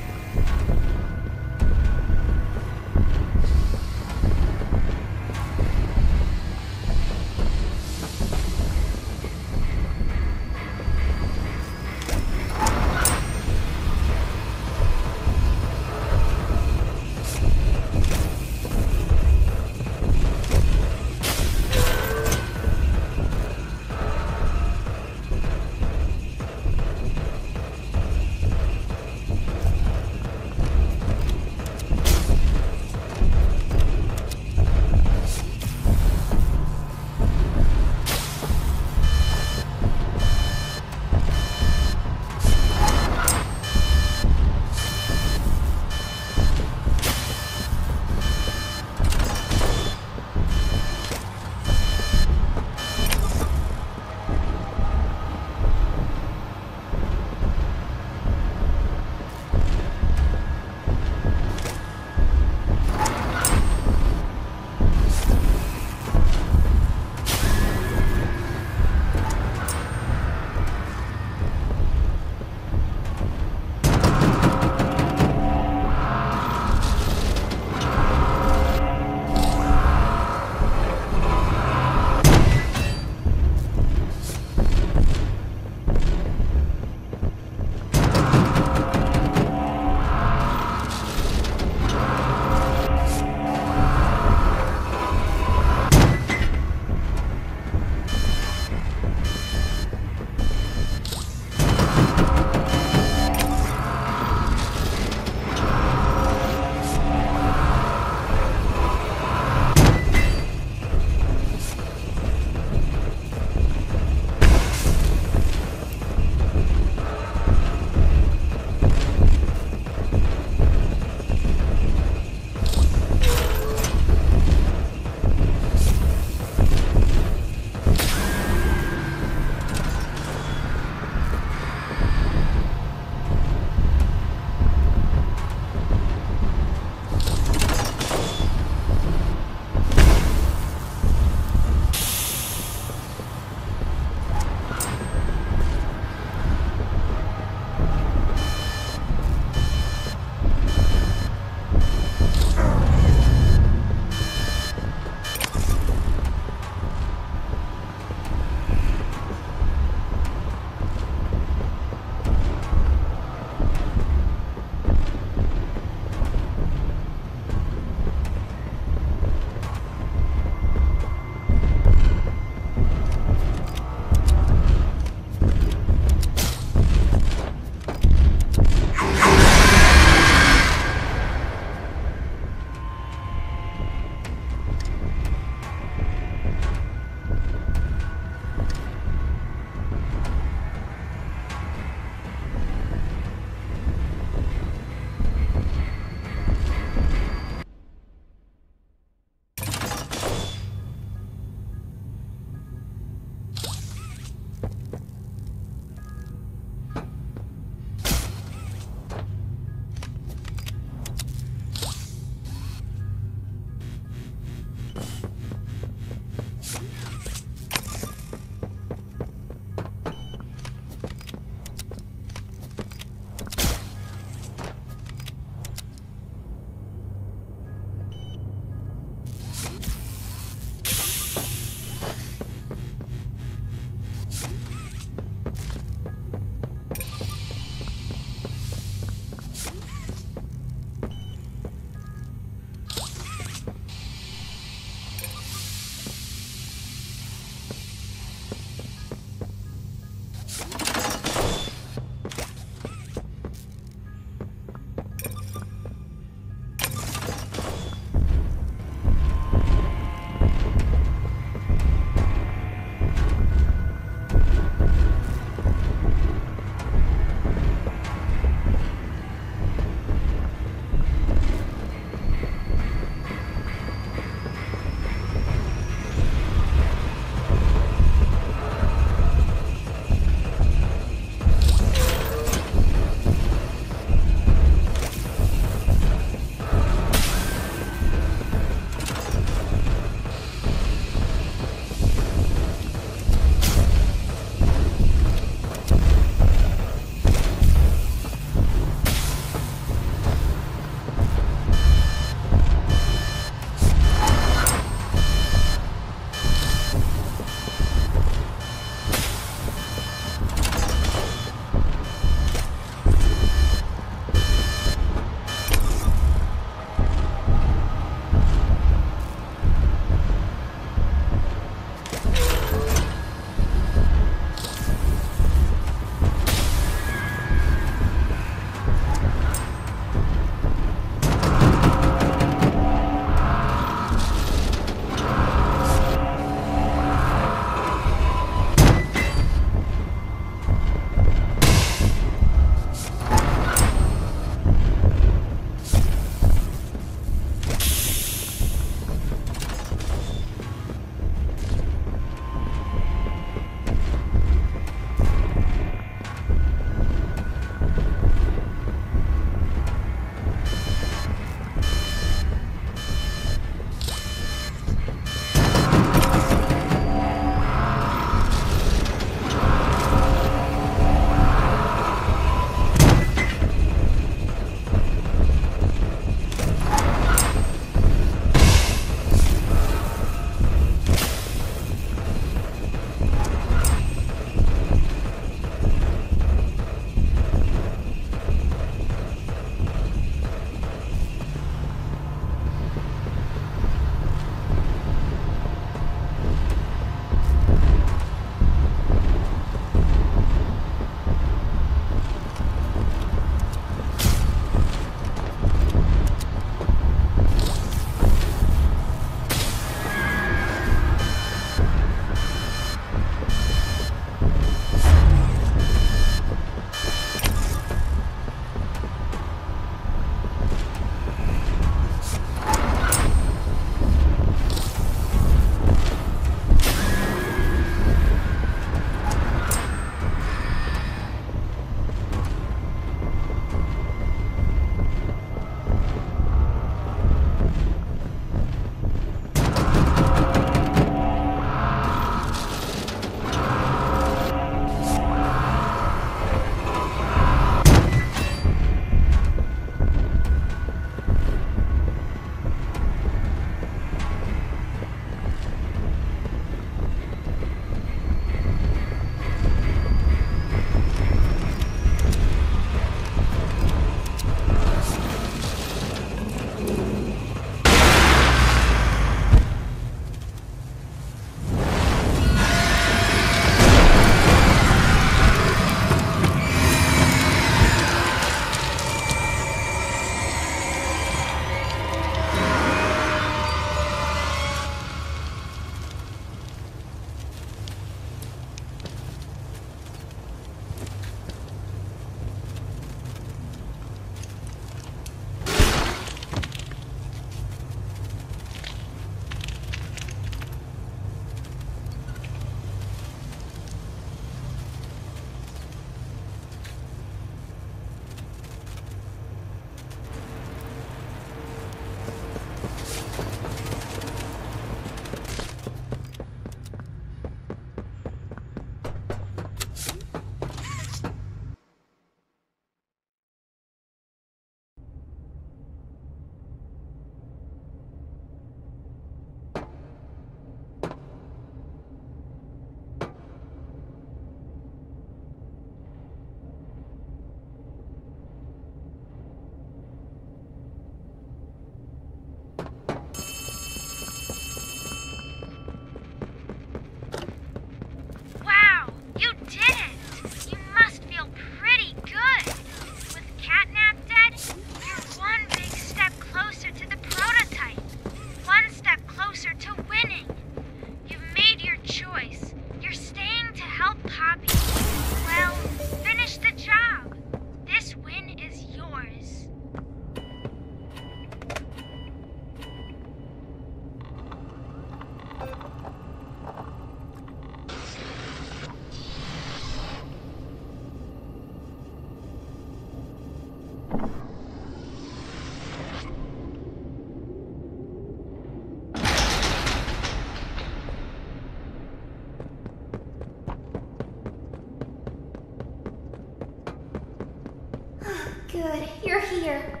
Good, you're here.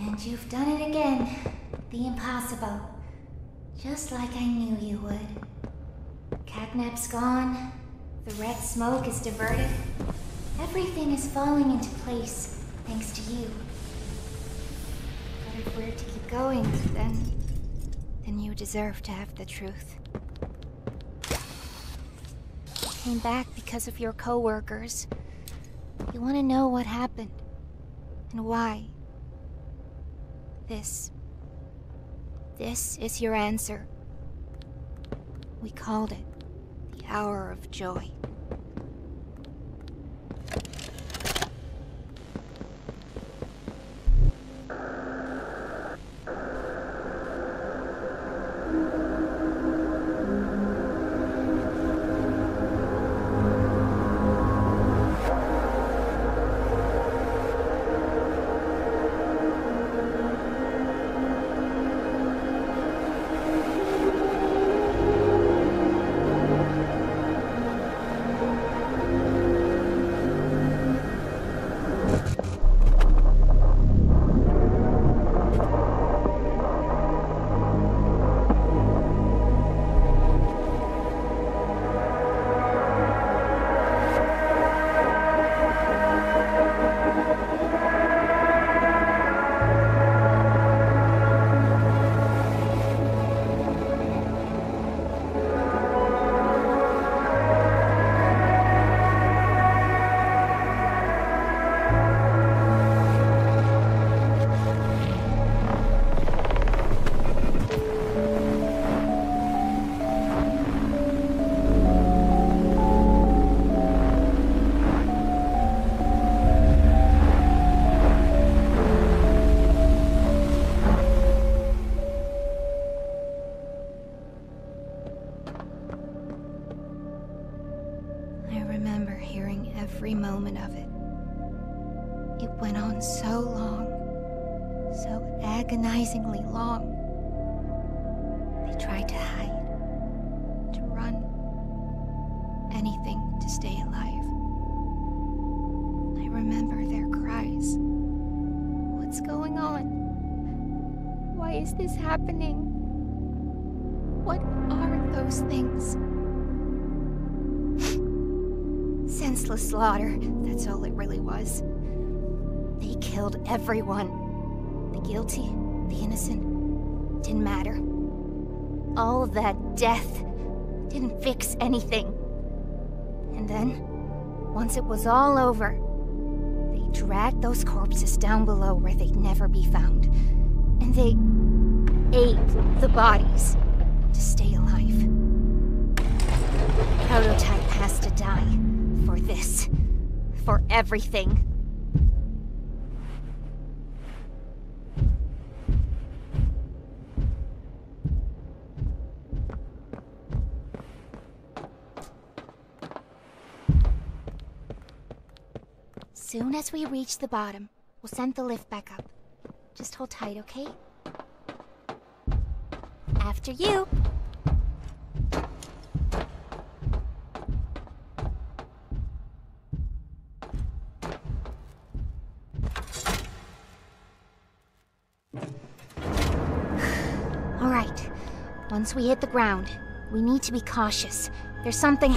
And you've done it again. The impossible. Just like I knew you would. Catnap's gone. The red smoke is diverted. Everything is falling into place thanks to you. But if we're to keep going, then. then you deserve to have the truth. Came back because of your coworkers. You want to know what happened and why. This. This is your answer. We called it the Hour of Joy. Senseless slaughter, that's all it really was. They killed everyone. The guilty, the innocent, didn't matter. All that death didn't fix anything. And then, once it was all over, they dragged those corpses down below where they'd never be found. And they ate the bodies to stay alive. Prototype has to die this. For everything. Soon as we reach the bottom, we'll send the lift back up. Just hold tight, okay? After you. Once we hit the ground, we need to be cautious. There's something.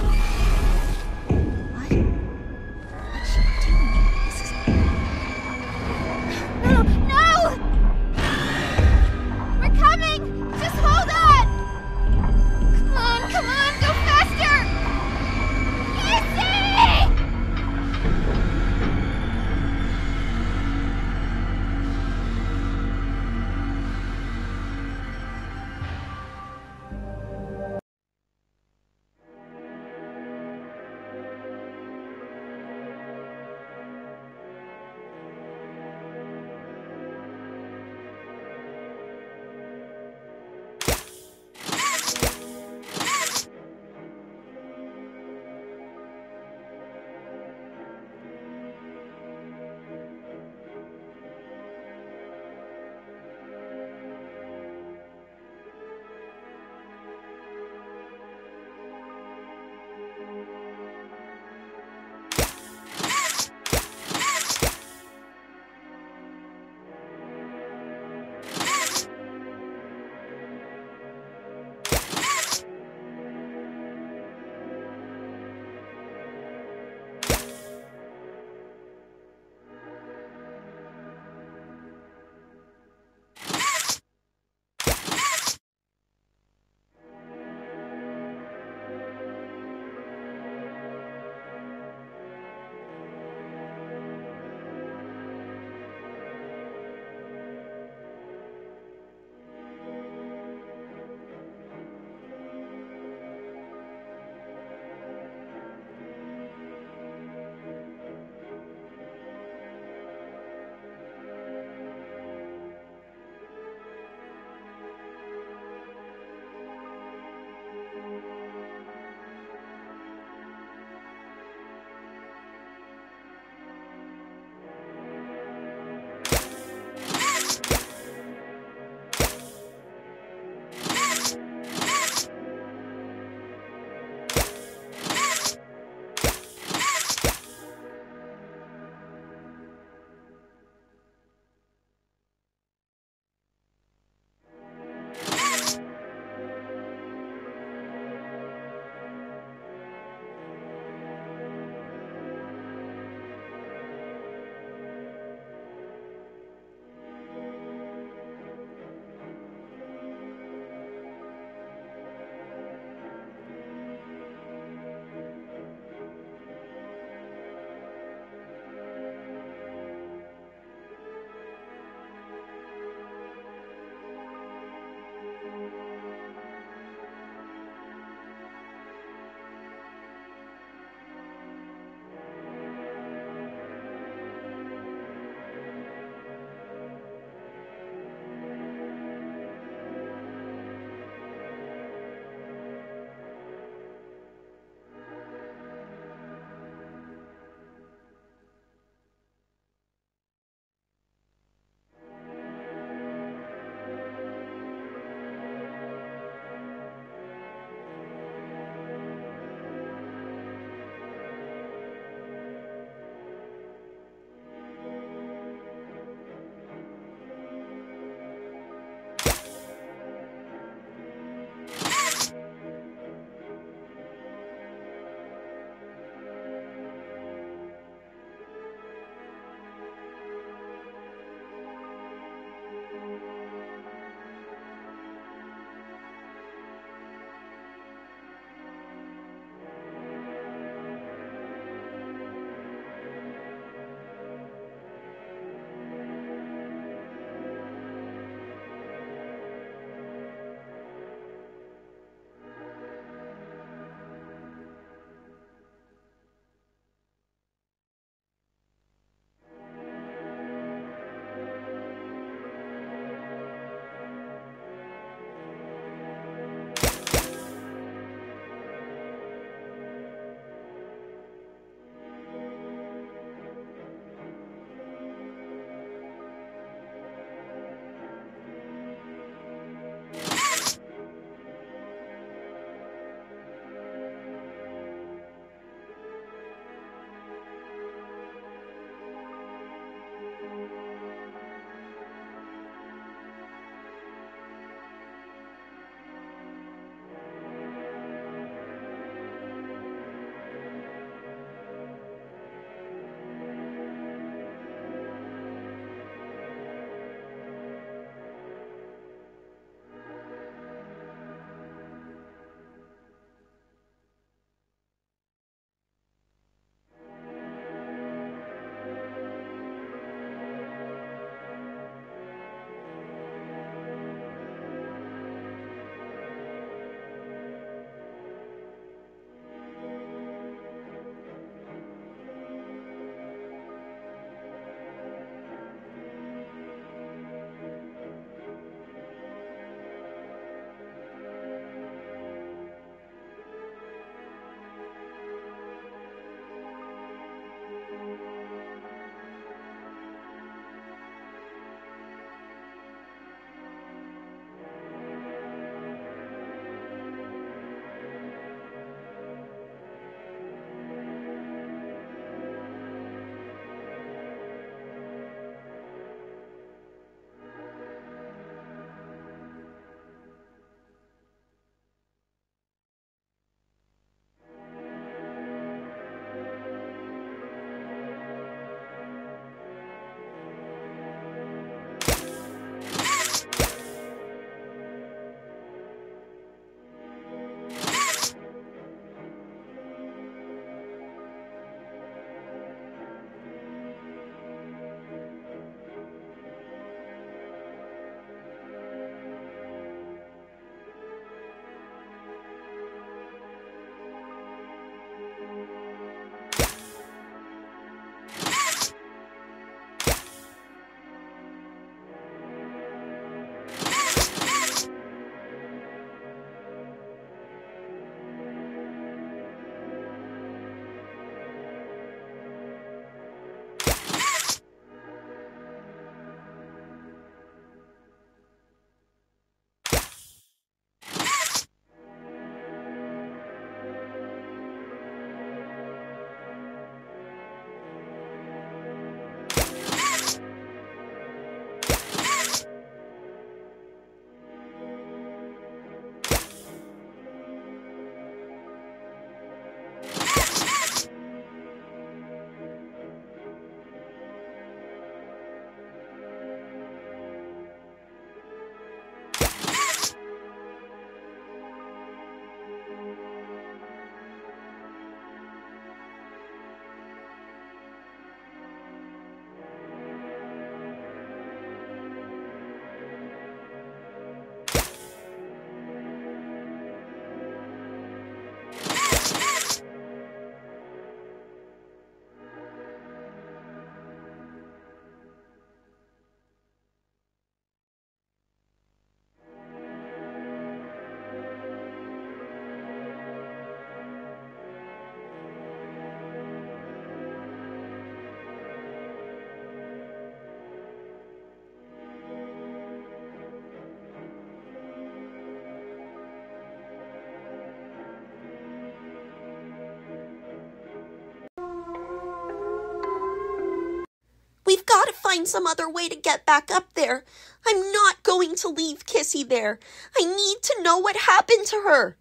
Find some other way to get back up there. I'm not going to leave Kissy there. I need to know what happened to her.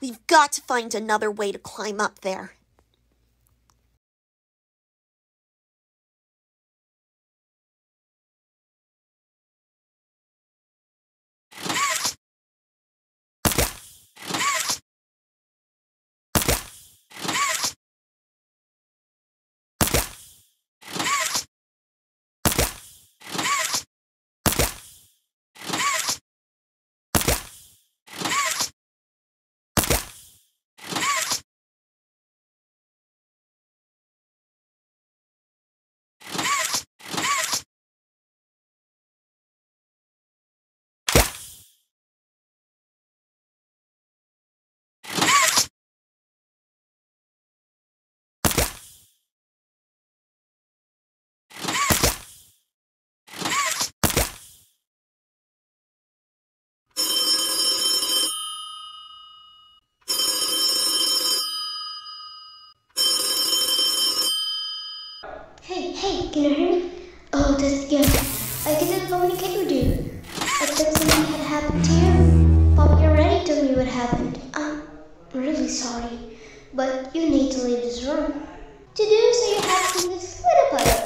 We've got to find another way to climb up there. Hey, can you hear me? Oh, that's good. I just how can you? I thought something had happened to you. Papa already told me what happened. I'm really sorry, but you need to leave this room. To do so, you have to leave this little puddle.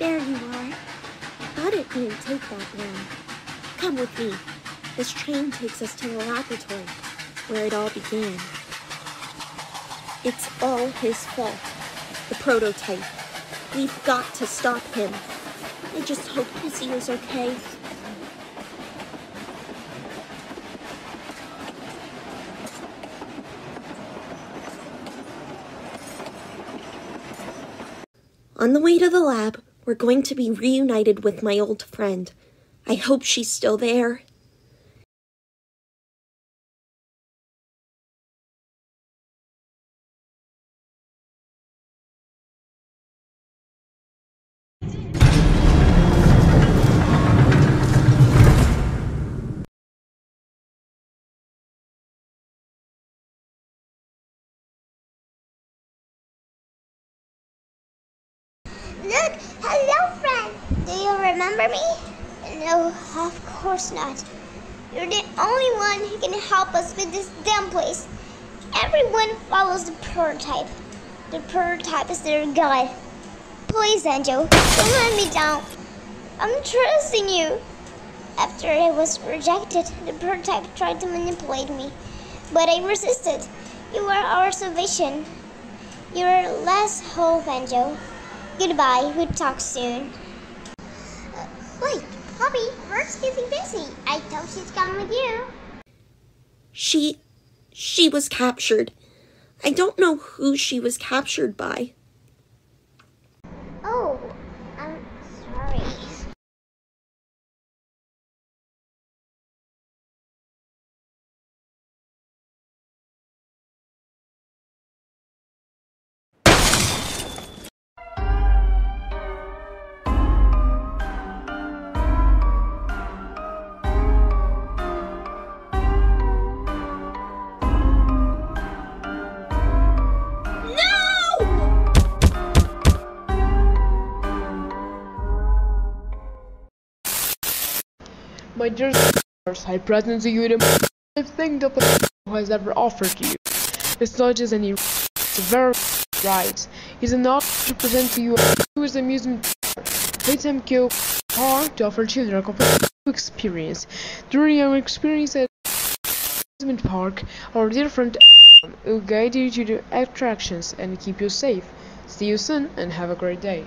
There you are. Thought it didn't take that long. Come with me. This train takes us to the laboratory, where it all began. It's all his fault. The prototype. We've got to stop him. I just hope Kissy is okay. On the way to the lab, we're going to be reunited with my old friend. I hope she's still there. Course not. You're the only one who can help us with this damn place. Everyone follows the prototype. The prototype is their guide. Please, Angel, don't let me down. I'm trusting you. After I was rejected, the prototype tried to manipulate me, but I resisted. You are our salvation. Your last hope, Angel. Goodbye. We'll talk soon. Uh, wait, Poppy, Bert's getting busy. I know she's gone with you. She. she was captured. I don't know who she was captured by. Oh, Sisters, I present to you the most thing the has ever offered to you. It's not just any it's very right. It's an honor to present to you a newest amusement park. Park to offer children a complete experience. During your experience at amusement park, our friend will guide you to the attractions and keep you safe. See you soon and have a great day.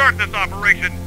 Start this operation.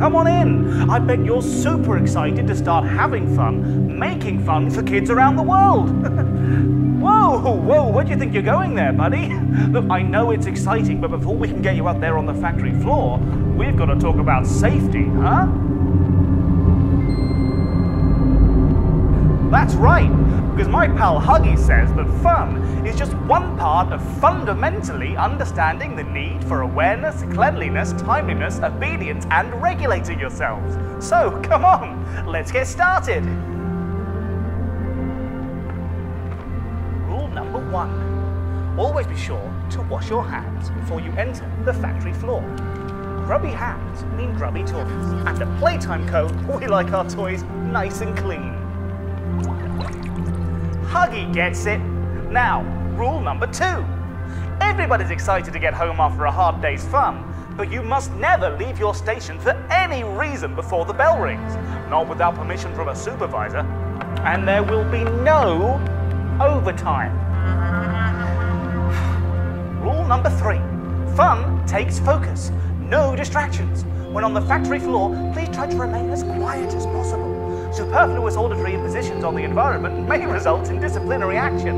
Come on in. I bet you're super excited to start having fun, making fun for kids around the world. [laughs] whoa, whoa, where do you think you're going there, buddy? [laughs] Look, I know it's exciting, but before we can get you up there on the factory floor, we've got to talk about safety, huh? That's right, because my pal Huggy says that fun is just one part of fundamentally understanding the need for awareness, cleanliness, timeliness, obedience, and regulating yourselves. So, come on, let's get started. Rule number one always be sure to wash your hands before you enter the factory floor. Grubby hands mean grubby toys, and at Playtime Co., we like our toys nice and clean. Huggy gets it. Now, rule number two. Everybody's excited to get home after a hard day's fun, but you must never leave your station for any reason before the bell rings, not without permission from a supervisor, and there will be no overtime. Rule number three. Fun takes focus. No distractions. When on the factory floor, please try to remain as quiet as possible superfluous auditory impositions on the environment may result in disciplinary action.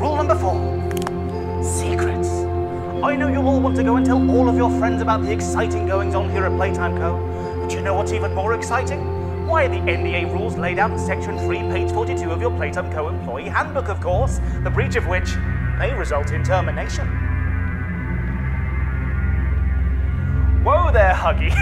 Rule number four, secrets. I know you all want to go and tell all of your friends about the exciting goings on here at Playtime Co. But you know what's even more exciting? Why, the NDA rules laid out in Section 3, page 42 of your Playtime Co. employee handbook, of course, the breach of which may result in termination. Whoa there, Huggy.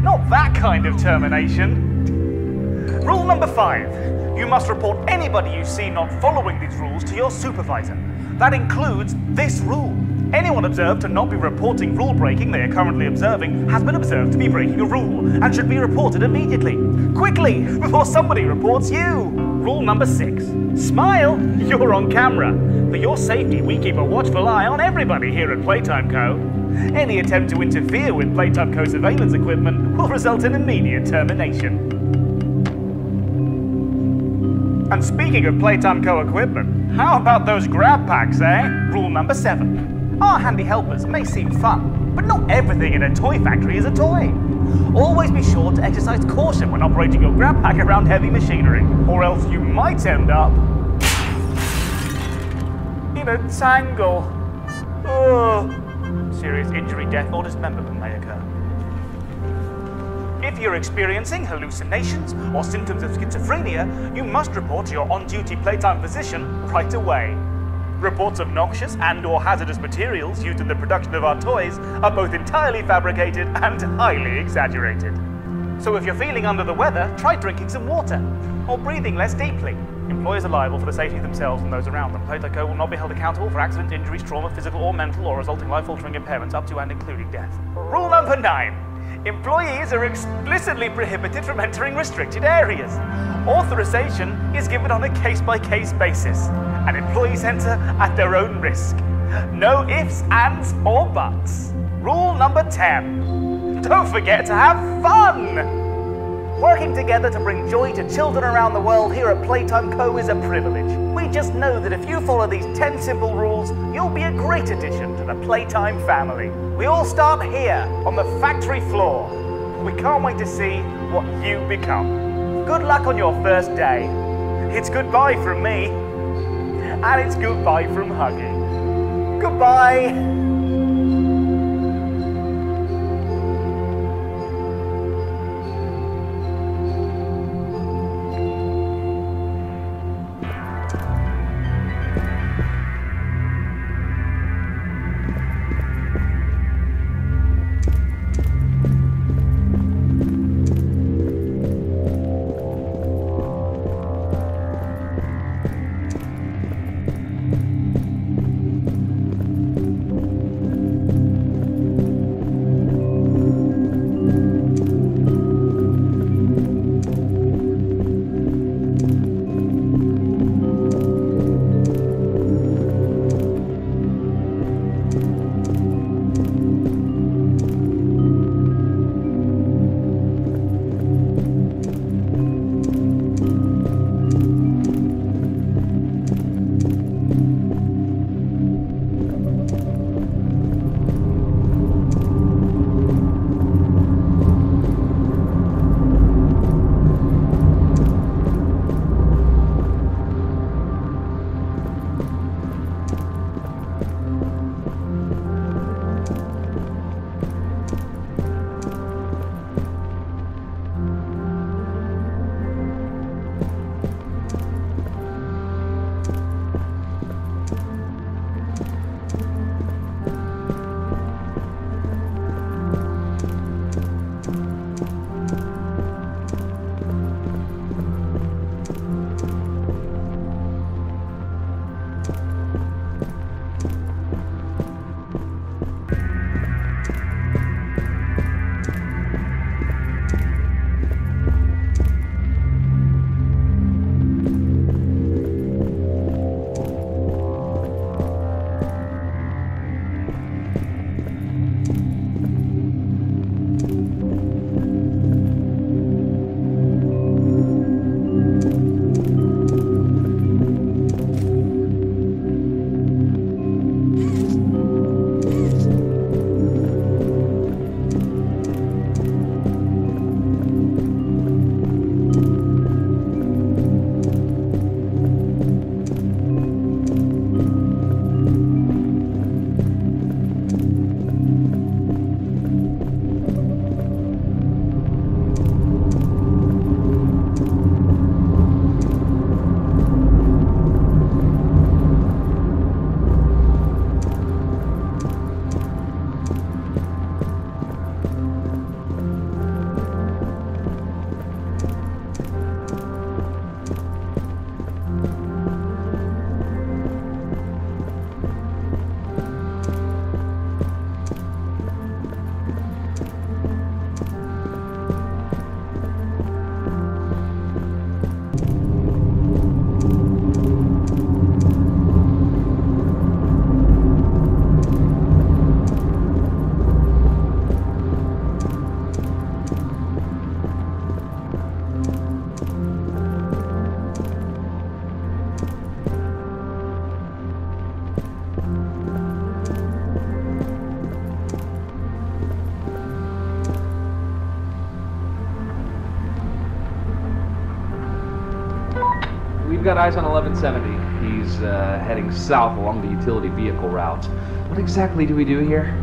[laughs] Not that kind of termination. Rule number five you must report anybody you see not following these rules to your supervisor. That includes this rule. Anyone observed to not be reporting rule breaking they are currently observing has been observed to be breaking a rule and should be reported immediately. Quickly, before somebody reports you! Rule number six Smile! You're on camera. For your safety, we keep a watchful eye on everybody here at Playtime Co. Any attempt to interfere with Playtime Co surveillance equipment will result in immediate termination. And speaking of Playtime Co equipment, how about those grab packs, eh? Rule number seven. Our handy helpers may seem fun, but not everything in a toy factory is a toy. Always be sure to exercise caution when operating your grab pack around heavy machinery, or else you might end up in a tangle. Ugh. Serious injury, death, or dismemberment may occur. If you're experiencing hallucinations or symptoms of schizophrenia, you must report to your on-duty playtime physician right away. Reports of noxious and or hazardous materials used in the production of our toys are both entirely fabricated and highly exaggerated. So if you're feeling under the weather, try drinking some water or breathing less deeply. Employers are liable for the safety of themselves and those around them. Co will not be held accountable for accident, injuries, trauma, physical or mental, or resulting life-altering impairments up to and including death. Rule number nine. Employees are explicitly prohibited from entering restricted areas. Authorization is given on a case-by-case basis. An employees enter at their own risk. No ifs, ands, or buts. Rule number 10. Don't forget to have fun! Working together to bring joy to children around the world here at Playtime Co. is a privilege. We just know that if you follow these 10 simple rules, you'll be a great addition to the Playtime family. We all start here, on the factory floor. We can't wait to see what you become. Good luck on your first day. It's goodbye from me, and it's goodbye from Huggy. Goodbye. Eyes on 1170. He's uh, heading south along the utility vehicle route. What exactly do we do here?